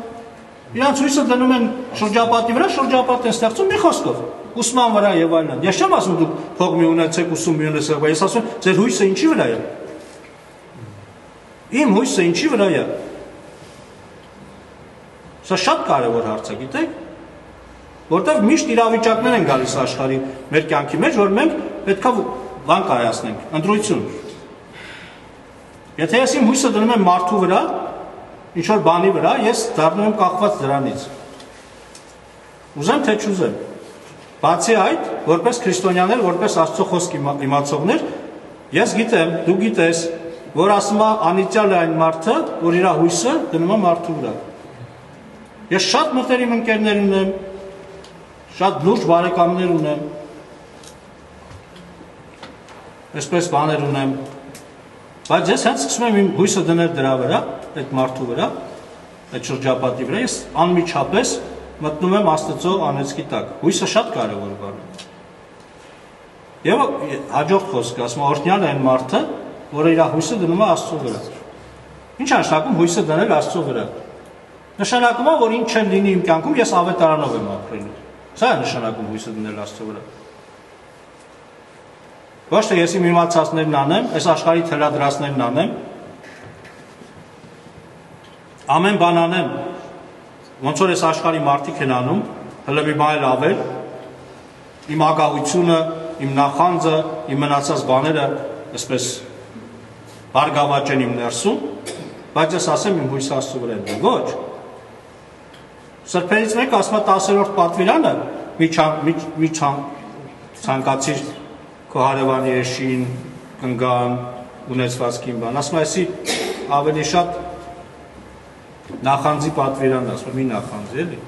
Իրանք հույսը դնում են շրջապատի վրա, շրջապատ են ստեղծում մի խոսքով, ուսման վրա եւ այլն։ Ես չեմ ասում դուք փող մի ունեցեք, ուսում մի ունեցեք, բայց ես ասում ձեր հույսը ինչի վրա է։ Իմ հույսը ինչի վրա է։ Սա շատ կարևոր հարց է, գիտեք որտեղ միշտ իրավիճակներ են գալիս աշխարհի մեր կյանքի մեջ, որ մենք պետքա բան կայացնենք, ընտրություն։ Եթե ես իմ հույսը դնում եմ մարդու վրա, ինչ որ բանի վրա, ես դառնում եմ կախված դրանից։ Ուզեմ թե չուզեմ։ Բացի այդ, որպես քրիստոնյաներ, որպես Աստծո խոսք իմացողներ, ես գիտեմ, դու գիտես, որ ասում է անիծյալ այն մարդը, որ իր հույսը դնում է մարդու վրա։ Ես շատ մտերիմ ընկերներ ունեմ, շատ լուրջ բարեկամներ ունեմ, այսպես բաներ ունեմ, բայց ես հենց սկսում եմ իմ հույսը դնել դրա վրա, այդ մարդու վրա, այդ շրջապատի վրա, ես անմիջապես մտնում եմ Աստծո անեծքի տակ։ Հույսը շատ կարևոր բան է։ Եվ հաջորդ խոսքը ասում է օրհնյալ այն մարդը, որը իր հույսը դնում է Աստծո վրա։ Ինչ է նշանակում հույսը դնել Աստծո վրա։ Նշանակում է, որ ինչ չեմ լինի իմ կյանքում, ես ավետարանով եմ ապրելու։ Սա է նշանակում հույսը դնել Աստծո վրա։ Ոչ թե ես իմ իմացածներն անեմ, այս աշխարհի թելադրածներն անեմ, ամեն բան անեմ, ոնց որ այս աշխարհի մարդիկ են անում, հələ մի բան էլ ավել, իմ ագահությունը, իմ նախանձը, իմ մնացած բաները այսպես բարգավաճեն իմ ներսում, բայց ես ասեմ իմ հույսը Աստծո վրա է։ Ոչ, Սրբերից մեկ ասում է 10-րդ պատվիրանը մի ցանկացիր քո հարևանի եշին կնգան ունեցվածքին բան ասում է էսի ավելի շատ նախանձի պատվիրան ասում մի նախանձի էլի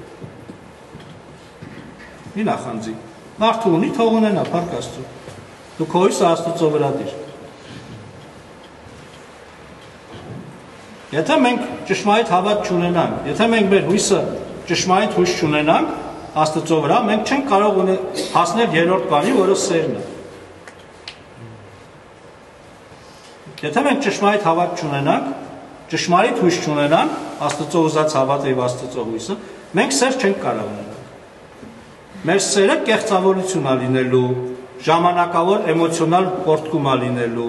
մի նախանձի մարդու ունի թող ունենա փառք Աստծո դու քո հույսը Աստծո վրա դիր Եթե մենք ճշմարիտ հավատ չունենանք, եթե մենք մեր հույսը ճշմարիտ հույս չունենանք Աստծո վրա, մենք չենք կարող հասնել երրորդ բանի, որը սերն է։ Եթե մենք ճշմարիտ հավատ չունենանք, ճշմարիտ հույս չունենանք, Աստծո ուզած հավատը եւ Աստծո հույսը, Մենք սեր չենք կարող ունենալ։ Մեր սերը կեղծավորություն է լինելու, ժամանակավոր էմոցիոնալ պորտկում է լինելու։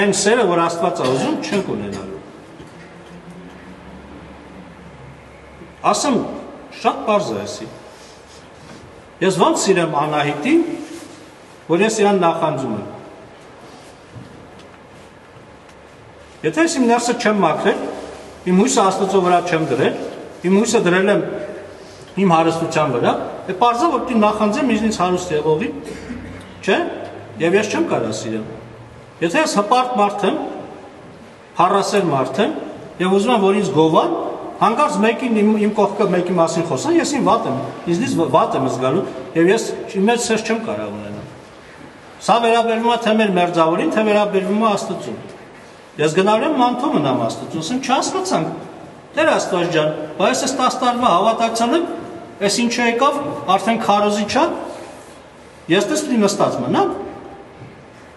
Այն սերը, որ Աստված է ուզում, չենք ունենալու։ Ասեմ, շատ բարձ է էսի։ Ես ոնց սիրեմ Անահիտին, որ ես իրան նախանձում եմ։ Եթե ես իմ ներսը չեմ մաքրել, իմ հույսը Աստծո վրա չեմ դրել, իմ հույսը դրել եմ իմ հարստության վրա, է parza որ դի նախանձեմ ինձ հարուստ եղողի, չէ՞։ Եվ ես չեմ կարա սիրեմ։ Եթե ես հպարտ մարդ եմ, հառասեր մարդ եմ, եւ ուզում եմ որ ինձ գովան, հանկարծ մեկին իմ, իմ կողքը մեկի մասին խոսան, ես ին վատ եմ, ինձնից վատ եմ զգալու եւ ես իմ սեր չեմ կարող ունենալ։ Սա վերաբերվում է թե մեր մերձավորին, թե վերաբերվում է Աստծուն։ Ես գնալ եմ մանթո մնամ Աստծուն, ասեմ չհասկացանք։ Տեր Աստված ջան, բայց ես 10 տարվա հավատացել եմ, այս ինչը եկավ, արդեն քարոզի չա։ Ես դες պիտի նստած մնամ։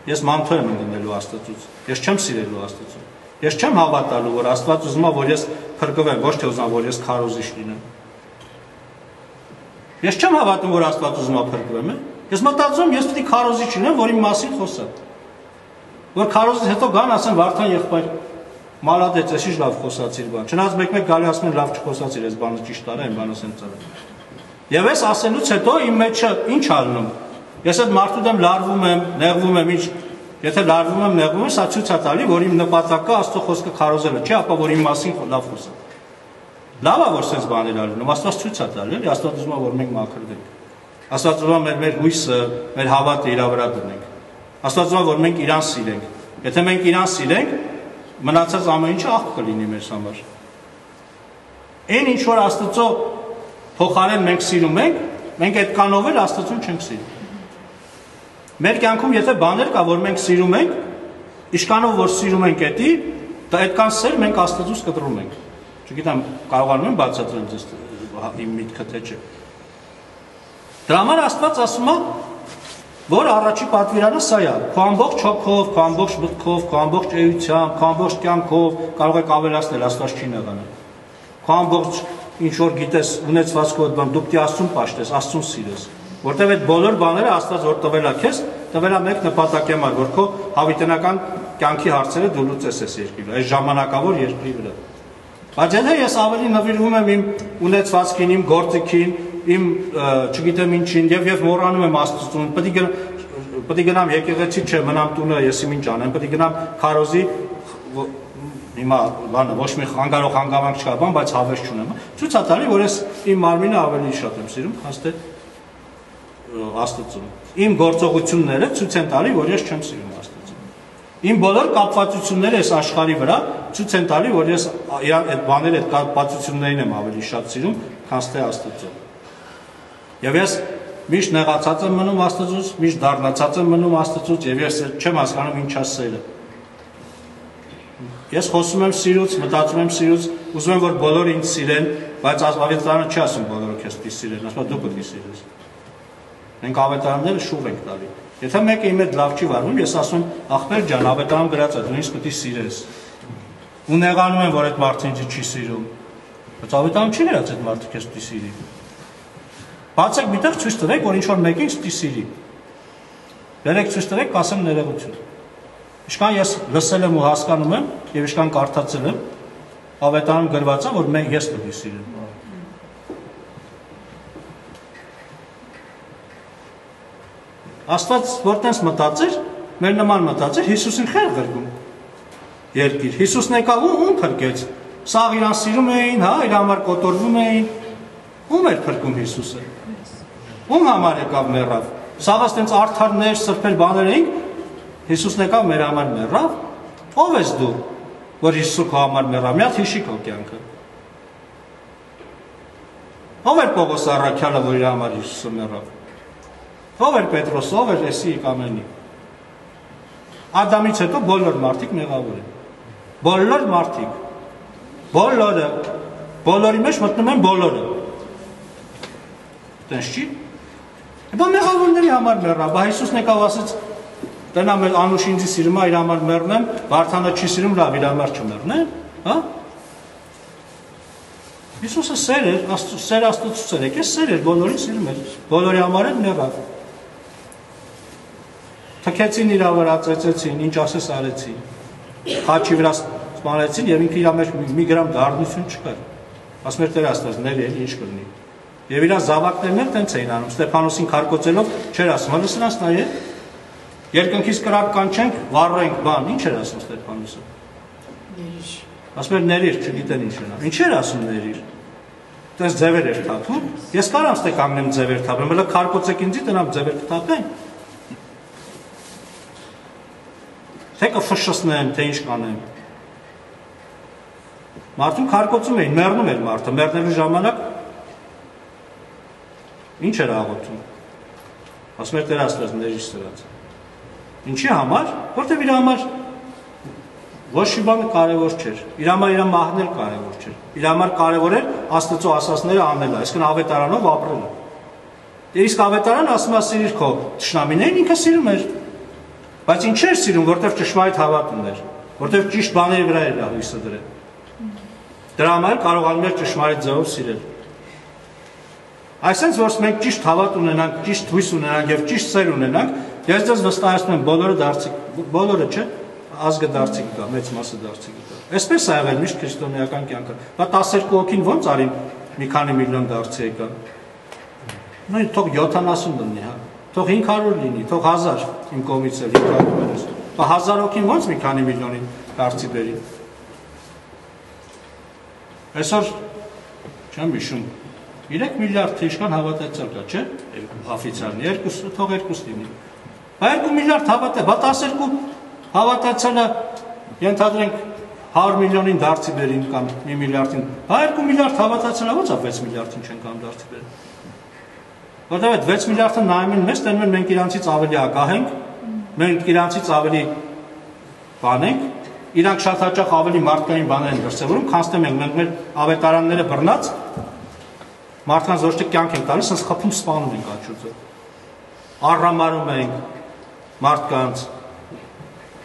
Ես մանթո եմ դնելու Աստծուց։ Ես չեմ սիրելու Աստծուն։ Ես չեմ հավատալու, որ Աստված ուզում է, որ ես փրկվեմ, ոչ թե ուզում որ ես քարոզիչ լինեմ։ Ես չեմ հավատում, որ Աստված ուզում է փրկվեմ, է։ Ես մտածում, ես պիտի քարոզիչ լինեմ, որ իմ մասին խոսա։ Որ քարոզից հետո գան ասեն Վարդան եղբայր, մալադեց, էսի լավ խոսացիր բան։ Չնայած մեկ-մեկ գալի ասում են լավ չխոսացիր, այս բանը ճիշտ արա, այն բանը սենց արա։ Եվ այս ասելուց հետո իմ մեջը ինչ ալնում։ Ես այդ մարդու դեմ լարվում եմ, նեղվում եմ, ինչ Եթե լարվում եմ, նեղվում եմ, սա ցույց է տալի, որ իմ նպատակը Աստծո խոսքը քարոզելը չի, ապա որ իմ մասին լավ խոսա։ Լավ է, որ sense բաներ ալնում, Աստված ցույց է տալի, էլի Աստված ուզում է, որ մենք մաքրվենք։ Աստված ուզում է մեր մեր հույսը, մեր հավատը իր վրա դնենք։ Աստված ուզում է, որ մենք իրան սիրենք։ Եթե մենք իրան սիրենք, մնացած ամեն ինչը աղբ կլինի մեր համար։ Այն ինչ որ Աստծո փոխարեն մենք սիրում ենք, մենք այդ կանով էլ Աստծուն չենք սիրում։ Մեր կյանքում եթե բաներ կա, որ մենք սիրում ենք, իշքանով որ սիրում ենք էդի, դա այդքան սեր մենք Աստծուց կտրում ենք։ Չգիտեմ, կարողանում եմ բացատրել ձեզ իմ միտքը թե չէ։ Դրա համար Աստված ասում է, որ առաջի պատվիրանը սա է. քո ամբողջ հոգով, քո ամբողջ մտքով, քո ամբողջ էությամբ, քո ամբողջ կյանքով կարող եք ավելացնել, Աստված չի նեղանա։ Քո ամբողջ ինչ որ գիտես, ունեցվածքով բան, դու պիտի Աստծուն պաշտես, Աստծուն սիրես որտեվ այդ բոլոր բաները Աստված որ տվել է քեզ, տվել է մեկ նպատակի համար, որ քո հավիտենական կյանքի հարցերը դու լուծես երկրի վրա, այս ժամանակավոր երկրի վրա։ Բայց եթե ես ավելի նվիրվում եմ իմ ունեցվածքին, իմ գործիքին, իմ, չգիտեմ ինչին, եւ եւ մոռանում եմ Աստծուն, պետք է պետք է գնամ եկեղեցի չէ, մնամ տունը, ես իմ ինչ անեմ, պետք է գնամ քարոզի հիմա բանը ոչ մի անգարող հանգամանք չկա, բան, բայց հավես չունեմ։ Ցույց է տալի, որ ես իմ մարմինը ավելի շատ եմ սիրում, թե Աստծուն։ Իմ գործողությունները ցույց են տալի, որ ես չեմ սիրում Աստծուն։ Իմ բոլոր կապվածությունները այս աշխարհի վրա ցույց են տալի, որ ես այդ բաները, այդ կապվածություններին եմ ավելի շատ սիրում, քան թե Աստծուն։ Եվ ես միշտ նեղացած եմ մնում Աստծուց, միշտ դառնացած եմ մնում Աստծուց, եւ ես չեմ հասկանում ինչա սերը։ Ես խոսում եմ սիրուց, մտածում եմ սիրուց, ուզում եմ որ բոլորը ինձ սիրեն, բայց ազգավետարանը չի ասում բոլորը քեզ պիտի սիրեն, ասում դու պետք է սիրես։ Մենք ավետարանները շուռ ենք տալի։ Եթե մեկը իմ հետ լավ չի վարվում, ես ասում ախպեր ջան, ավետարան գրած է, դու ինձ պետք է սիրես։ Ու նեղանում եմ, որ այդ մարդը ինձ չի սիրում։ Բայց ավետարան չի գրած այդ մարդը քեզ պետք է սիրի։ Բացեք միտեղ ցույց տվեք, որ ինչ որ մեկին պետք է սիրի։ Դերեք ցույց տվեք, կասեմ ներողություն։ Իշքան ես լսել եմ ու հասկանում եմ եւ իշքան կարդացել եմ, ավետարան գրված է, որ մենք ես պետք է սիրեմ։ Աստված որտենց մտածեր, մեր նման մտածեր, Հիսուսին խեր գրգում։ Երկիր։ Հիսուսն եկավ ու ում փրկեց։ Սաղ իրան սիրում էին, հա, իր համար կոտորվում էին։ Ում էր փրկում Հիսուսը։ Ում համար եկավ մեռավ։ Սաղը ստենց արթարներ, սրբեր բաներ էին։ Հիսուսն եկավ մեր համար մեռավ։ Ո՞վ ես դու, որ Հիսուսը քո համար մեռավ։ Մի հատ հիշի քո կյանքը։ Ո՞վ էր Պողոս Առաքյալը, որ իր համար Հիսուսը մեռավ։ Ո՞վ էր Պետրոս, ո՞վ էր էսի կամենի։ Ադամից հետո բոլոր մարդիկ մեղավոր են։ Բոլոր մարդիկ։ Բոլորը։ Բոլորի մեջ մտնում են բոլորը։ Տենց չի։ Բա մեղավորների համար մեռա, բա Հիսուսն եկավ ասեց Տնա մեր անուշ ինձի սիրում է, իր համար մեռնեմ, Վարդանը չի սիրում, լավ, իր համար չմեռնեմ, հա? Հիսուսը սեր էր, սեր Աստծոց էր, եկե սեր էր, բոլորին սիրում էր, բոլորի համար էլ մեղավ։ Թքեցին իր վրա, ծեծեցին, ինչ ասես արեցին։ Խաչի վրա սպանեցին եւ ինքը իր մեջ մի գրամ դառնություն չկար։ Ասում էր Տեր Աստված, ներ էլ ինչ կլինի։ Եվ իր զավակներն էլ տենց էին անում, Ստեփանոսին քարկոծելով չէր ասում, հələ սրանց նայե։ Երկնքից կրակ կանչենք, վառենք, բան, ինչ էր ասում Ստեփանոսը։ Ներիր Ասում էր ներիր, չգիտեն ինչ են։ Ինչ էր ասում ներիր։ Տես ձևեր էր թափում։ Ես կարամ ստե կանգնեմ ձևեր թափեմ, հələ քարկոծեք ինձի տնամ ձևեր կթափեն։ Թե կֆշշնեմ, թե ինչ կանեմ։ Մարդուն քարկոծում էին, մեռնում էր մարդը, մեռնելու ժամանակ ինչ էր աղոթում։ Ասում էր Տեր Աստված ներիր սրած։ Ինչի համար? Որտեվ իր համար Ոչ մի բան կարևոր չէր։ Իր համար իր մահն էլ կարևոր չէր։ Իր համար կարևոր էր Աստծո ասածները անելը, այսինքն ավետարանով ապրելը։ Դե իսկ ավետարանը ասում է սիրիր քո ճշնամիներին ինքը սիրում էր։ Բայց ինչ էր սիրում, որտեղ ճշմարիտ հավատ ուներ, որտեղ ճիշտ բաների վրա էր հույսը դրել։ Դրա համար կարողանում էր ճշմարիտ ձևով սիրել։ Այսինքն որ մենք ճիշտ հավատ ունենանք, ճիշտ հույս ունենանք եւ ճիշտ սեր ունենանք, ես դες վստահեցնում եմ բոլորը դարձի բոլորը չէ, ազգը դարձի կա, մեծ մասը դարձի կա։ Այսպես է եղել միշտ քրիստոնեական կյանքը։ Բա 12 հոգին ո՞նց արին մի քանի միլիոն դարձի եկան։ Նույն թող 70 լինի, հա։ Թող 500 լինի, թող 1000 իմ կողմից էլ 500 մերս։ Բա 1000 հոգին ո՞նց մի քանի միլիոնին դարձի բերի։ Այսօր չեմ հիշում 3 միլիարդ թիշկան հավատացյալ կա, չէ՞։ Օֆիցիալն 2 թող 2 լինի։ Բա 2 միլիարդ հավատա, բա 12 Հավատացանը ենթադրենք 100 միլիոնին դարձի բերին կամ 1 միլիարդին, հա 2 միլիարդ հավատացանը ո՞նց է 6 միլիարդին չեն կամ դարձի բերին։ Որտեղ այդ 6 միլիարդը նայում են մեզ, տենում են մենք իրանցից ավելի ակահ ենք, մենք իրանցից ավելի բան ենք, իրանք շատ հաճախ ավելի մարդկային բաներ են դրսևորում, քան թե մենք մենք մեր ավետարանները բռնած մարդկանց ոչ թե կյանք են տալիս, ասես խփում սպանում ենք աճուծը։ Առհամարում ենք մարդկանց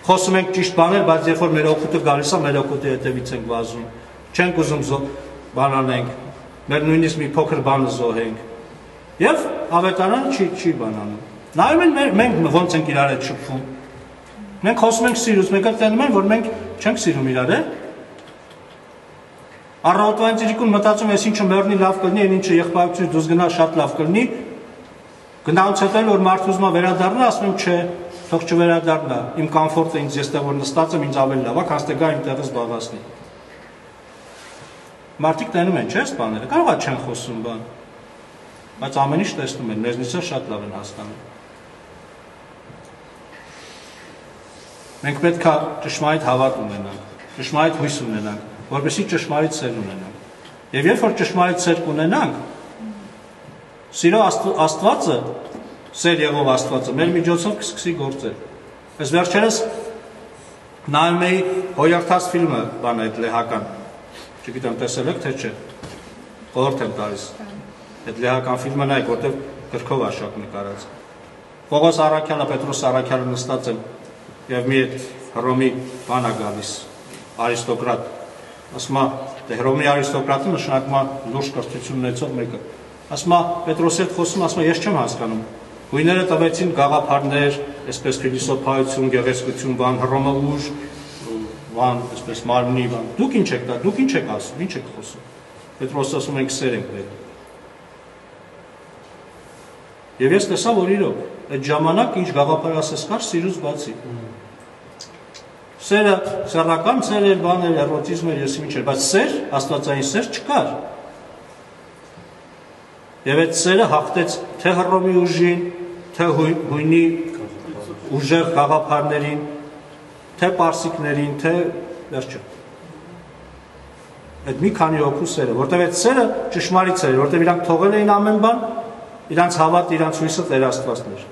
Խոսում ենք ճիշտ բաներ, բայց երբ որ մեր օգուտը գալիս է, մեր օգուտի հետևից ենք վազում։ Չենք ուզում բանանենք, մեր նույնիսկ մի փոքր բանը զոհենք։ Եվ ավետարանը չի չի բանանում։ Նայում են մեր մենք ոնց ենք իրար հետ շփվում։ Մենք խոսում ենք սիրուց, մեկը տենում են, որ մենք չենք սիրում իրար, է։ Առավոտվան ծիրիկուն մտածում ես ինչը մեռնի լավ կլինի, այն ինչը եղբայրությունից դուրս գնա շատ լավ կլինի։ Գնալուց հետո որ մարդը ուզում է վերադառնա, ասում եմ չէ, թող չվերադառնա, իմ կոմֆորտը ինձ ես տեղ որ նստած եմ ինձ ավելի լավ է, թե գա իմ տեղը զբաղացնի։ Մարդիկ տենում են, չէ՞, սպաները, կարող է չեն խոսում բան, բայց ամեն ինչ տեսնում են, մեզնից շատ լավ են հասկանում։ Մենք պետք է ճշմարիտ հավատ ունենանք, ճշմարիտ հույս ունենանք, որովհետեւ ճշմարիտ սեր ունենանք։ Եվ երբ որ ճշմարիտ սեր կունենանք, սիրո Աստվածը սեր եղող Աստվածը մեր միջոցով կսկսի գործել։ Ես վերջերս նայում էի հոյարթած ֆիլմը, բան այդ լեհական։ Չգիտեմ տեսել եք թե չէ։ Խորհուրդ եմ տալիս։ Այդ լեհական ֆիլմը նայեք, որտեղ գրքով աշակ նկարած։ Պողոս Արաքյալը, Պետրոս Արաքյալը նստած են եւ մի Հռոմի բան է գալիս, արիստոկրատ։ Ասում է, դե Հռոմի արիստոկրատը նշանակում է լուրջ կրթություն ունեցող մեկը։ Ասում է Պետրոսի հետ խոսում, ասում է, ես չեմ հասկանում Գույները տվեցին գաղափարներ, այսպես փիլիսոփայություն, գեղեցկություն, բան, հռոմը ուժ, բան, այսպես մարմնի բան։ Դուք ինչ եք դա, դուք ինչ եք ասում, ինչ եք խոսում։ Պետրոս ասում ենք սեր ենք պետք։ Եվ ես տեսա, որ իրոք այդ ժամանակ ինչ գաղափար ասես կար սիրուց բացի։ Սերը սեռական սեր էր, բան էր, էրոտիզմ էր, ես ինչ էր, բայց սեր, աստվածային սեր չկար։ Եվ այդ սերը հաղթեց թե Հռոմի ուժին, թե հույնի ուժեղ գաղափարներին, թե պարսիկներին, թե վերջը։ Այդ մի քանի հոգու սերը, որտեղ այդ սերը ճշմարիտ սեր, որտեղ իրանք թողել էին ամեն բան, իրանք հավատ, իրանք հույսը Տեր Աստվածն էր։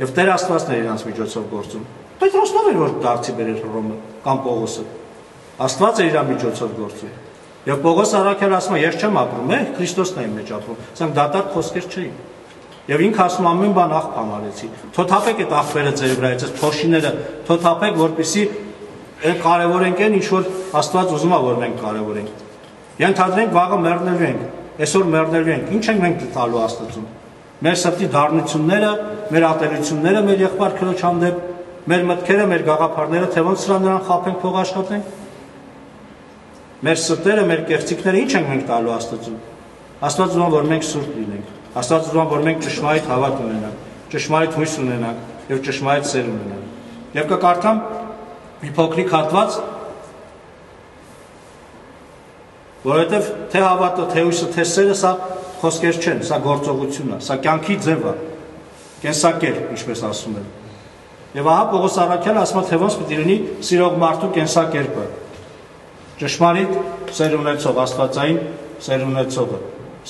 Եվ Տեր Աստվածն էր իրանք միջոցով գործում։ Պետրոսն էր որ դարձի բերել Հռոմը կամ Պողոսը։ Աստված էր իր միջոցով գործում։ Եվ Պողոս Արաքյալը ասում է, ես չեմ ապրում, է Քրիստոսն է իմ մեջ ապրում։ Սրանք դատարկ խոսքեր չէին։ Եվ ինքը ասում ամեն բան աղ փամարեցի։ Թոթափեք այդ աղբերը ձեր վրայից, այս փոշիները, թոթափեք, որպեսի այն կարևոր ենք այն ինչ որ Աստված ուզում է որ մենք կարևոր ենք։ Ենթադրենք վաղը մեռնելու ենք, այսօր մեռնելու ենք, ինչ ենք մենք տալու Աստծուն։ Մեր սրտի դառնությունները, մեր ատելությունները մեր եղբայր քրոջ հանդեպ, մեր մտքերը, մեր գաղափարները, թե ոնց սրա նրան խափենք փող աշխատենք։ Մեր սրտերը, մեր կեղծիքները ինչ ենք մենք տալու Աստծուն։ Աստված ուզում որ մենք սուրբ լինենք։ Աստված ուզում որ մենք ճշմարիտ հավատ ունենանք, ճշմարիտ հույս ունենանք եւ ճշմարիտ սեր ունենանք։ Եվ կկարդամ մի փոքրիկ հատված, որովհետև թե հավատը, թե հույսը, թե սերը սա խոսքեր չեն, սա գործողություն է, սա կյանքի ձև է, կենսակերպ, ինչպես ասում են։ Եվ ահա Պողոս Արաքյալը ասում է, թե ոնց պիտի լինի սիրող մարդու կենսակերպը։ Ճշմարիտ սեր ունեցող, աստվածային սեր ունեցողը։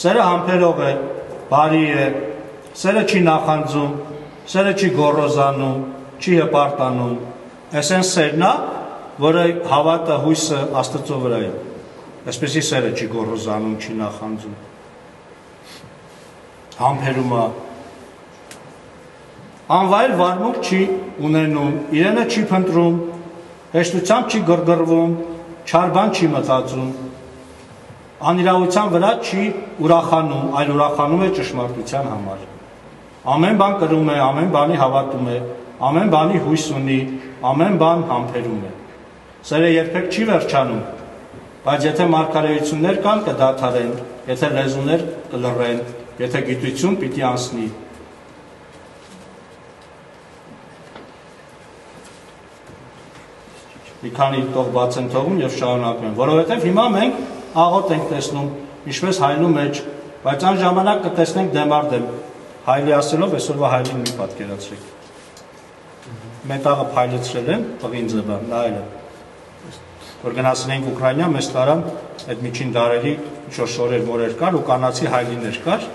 Սերը համբերող է, բարի է, սերը չի նախանձում, սերը չի գոռոզանում, չի հպարտանում։ Այսեն սերն է, որը հավատը, հույսը Աստծո վրա է։ Այսպեսի սերը չի գոռոզանում, չի նախանձում համբերումը անվայր վարմունք չի ունենում, իրենը չի փնտրում, հեշտությամբ չի գրգռվում, չար բան չի մտածում, անիրավության վրա չի ուրախանում, այլ ուրախանում է ճշմարտության համար։ Ամեն բան կրում է, ամեն բանի հավատում է, ամեն բանի հույս ունի, ամեն բան համբերում է։ Սերը երբեք չի վերջանում, բայց եթե մարգարեություններ կան կդադարեն, եթե լեզուներ կլռեն, եթե գիտություն պիտի անցնի մի քանի տող բաց են թողում եւ շարունակում են, որովհետեւ հիմա մենք աղոտ ենք տեսնում ինչպես հայլու մեջ, բայց այն ժամանակ կտեսնենք դեմարդեմ հայլի ասելով այսօրվա հայլին մի պատկերացրեք։ Մետաղը փայլեցրել են, բղին ձևը, նայել են որ գնացնենք Ուկրաինա, մեզ տարան այդ միջին դարերի ինչ-որ շորեր մորեր կար ու կանացի հայլիներ կար,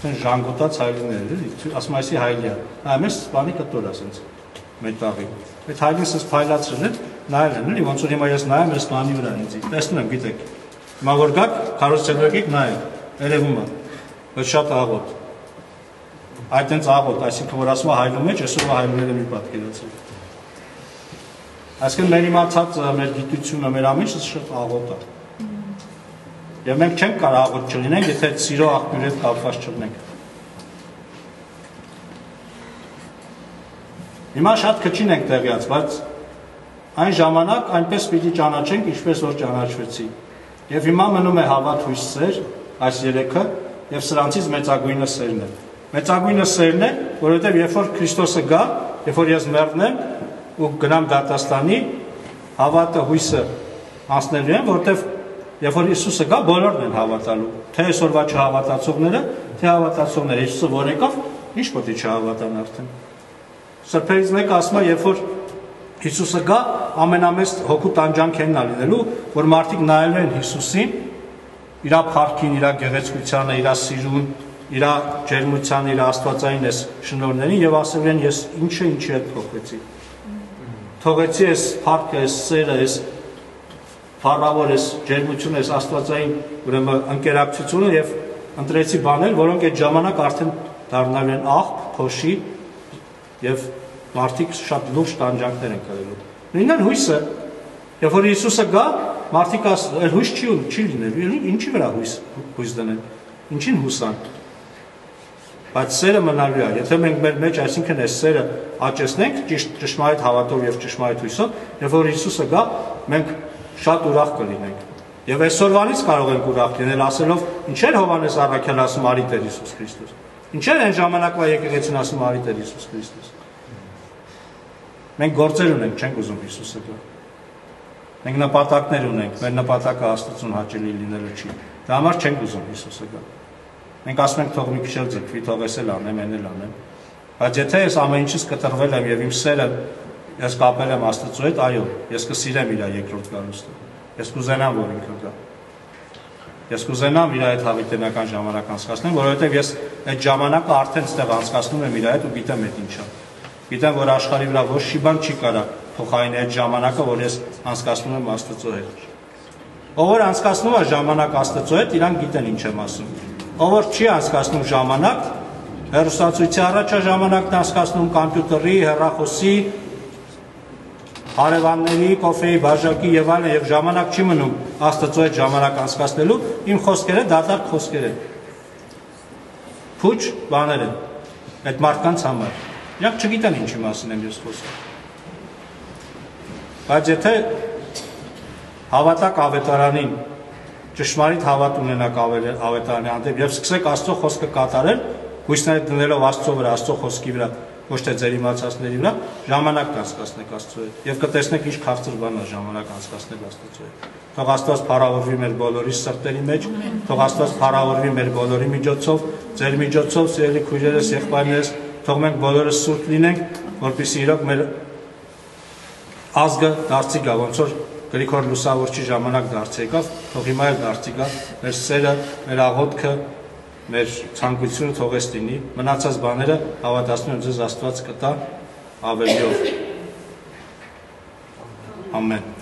այն ժանգոտած հայլիներ էլի, ասում այսի հայլիա։ Հա, մեզ բանի կտոր ասենց մետաղի։ Այդ հայլին սս փայլացրել են, նայել են, էլի, ոնց որ հիմա ես նայեմ այս բանի վրա ինձ։ Տեսնում եմ, գիտեք։ Հիմա որ գաք, քարոզել եկեք նայել, երևում է։ Բայց շատ աղոտ։ Այդ այնց աղոտ, այսինքն որ ասում է հայլու մեջ, այսօր հայլուները մի պատկերացրել։ Այսինքն մեր իմացած մեր գիտությունը, մեր ամենը շատ աղոտ է։ Եվ մենք չենք կարող աղոտ չլինենք, եթե սիրո աղբյուրի հետ կապված չլինենք։ Հիմա շատ քչին ենք տեղյաց, բայց այն ժամանակ այնպես պիտի ճանաչենք, ինչպես որ ճանաչվեցի։ Եվ հիմա մնում է հավատ հույս սեր, այս երեքը, եւ սրանցից մեծագույնը սերն է։ Մեծագույնը սերն է, որովհետեւ երբ որ Քրիստոսը գա, երբ որ ես մեռնեմ, ու գնամ դատաստանի, հավատը հույսը անցնելու են, որտեվ երբ որ Հիսուսը գա, բոլորն են հավատալու։ Թե այսօրվա չհավատացողները, թե հավատացողները։ Հիսուսը որ եկավ, ինչ պետք է չհավատան արդեն։ Սրբերից մեկը ասում է, երբ որ Հիսուսը գա, ամենամեծ հոգու տանջանքն է լինելու, որ մարդիկ նայելու են Հիսուսին, իր փառքին, իր գեղեցկությանը, իր սիրուն, իր ջերմությանը, իր աստվածային այս շնորհներին եւ ասել են ես ինչը ինչի հետ փոխվեցի թողեցի այս փառքը, այս սերը, այս փառավոր այս ջերմությունը, այս աստվածային ուրեմն ընկերակցությունը եւ ընտրեցի բաներ, որոնք այդ ժամանակ արդեն դառնալ են աղբ, փոշի եւ մարդիկ շատ լուրջ տանջանքներ են կրելու։ Նույնն հույսը, երբ որ Հիսուսը գա, մարդիկ այլ հույս չի չի լինելու, ինչի վրա հույս հույս դնեն։ Ինչին հուսան։ Բայց սերը մնալու է։ Եթե մենք մեր մեջ, այսինքն այս սերը աճեցնենք ճիշտ ճշմարիտ հավատով եւ ճշմարիտ հույսով, երբ որ Հիսուսը գա, մենք շատ ուրախ կլինենք։ Եվ այսօրվանից կարող ենք ուրախ լինել ասելով, ինչեր Հովանես Առաքյալը ասում արի Տեր Հիսուս Քրիստոս։ Ինչեր են ժամանակվա եկեղեցին ասում արի Տեր Հիսուս Քրիստոս։ Մենք գործեր ունենք, չենք ուզում Հիսուսը գա։ Մենք նպատակներ ունենք, մեր նպատակը Աստծուն հաճելի լինելը չի։ Դա համար չենք ուզում Հիսուսը գա։ Մենք ասում ենք թող մի քիչ ձգվի, թող ես էլ անեմ, այն էլ անեմ։ Բայց եթե ես ամեն ինչից կտրվել եմ եւ իմ սերը ես կապել եմ Աստծո հետ, այո, ես կսիրեմ իր երկրորդ գալուստը։ Ես կուզենամ, որ ինքը գա։ Ես կուզենամ իր այդ հավիտենական ժամանակ անցկացնել, որովհետեւ ես այդ ժամանակը արդեն ստեղ անցկացնում եմ իր հետ ու գիտեմ այդ ինչա։ Գիտեմ, որ աշխարհի վրա ոչ մի բան չի կարա փոխային այդ ժամանակը, որ ես անցկացնում եմ Աստծո հետ։ Ով որ անցկացնում է ժամանակ Աստծո հետ, իրան գիտեն ինչ եմ ասում ով որ չի անցկացնում ժամանակ, հերոստացույցի առաջա ժամանակն անցկացնում կամպյուտերի, հեռախոսի, հարևանների, կոֆեի բաժակի եւ այլն եւ ժամանակ չի մնում Աստծո այդ ժամանակ անցկացնելու, իմ խոսքերը դատարկ խոսքեր են։ Փուչ բաներ են այդ մարդկանց համար։ Իրանք չգիտեն ինչի մասին եմ ես խոսում։ Բայց եթե հավատակ ավետարանին ճշմարիտ հավատ ունենաք ավետարանի հանդեպ եւ սկսեք Աստծո խոսքը կատարել, հույսները դնելով Աստծո վրա, Աստծո խոսքի վրա, ոչ թե ձեր իմացածների վրա, ժամանակ կանցկացնեք Աստծո հետ եւ կտեսնեք ինչ քաղցր բան է ժամանակ անցկացնել Աստծո հետ։ Թող Աստված փառավորվի մեր բոլորի սրտերի մեջ, թող Աստված փառավորվի մեր բոլորի միջոցով, ձեր միջոցով, սիրելի քույրերս, եղբայրներս, թող մենք բոլորս սուրբ լինենք, որպեսզի իրոք մեր ազգը դարձի գա, ոնց որ Գրիգոր Լուսավորչի ժամանակ դարձի եկավ, թող հիմա էլ դարձի գա, մեր սերը, մեր աղոթքը, մեր ցանկությունը թողես լինի, մնացած բաները հավատացնում եմ ձեզ Աստված կտա ավելիով։ Ամեն։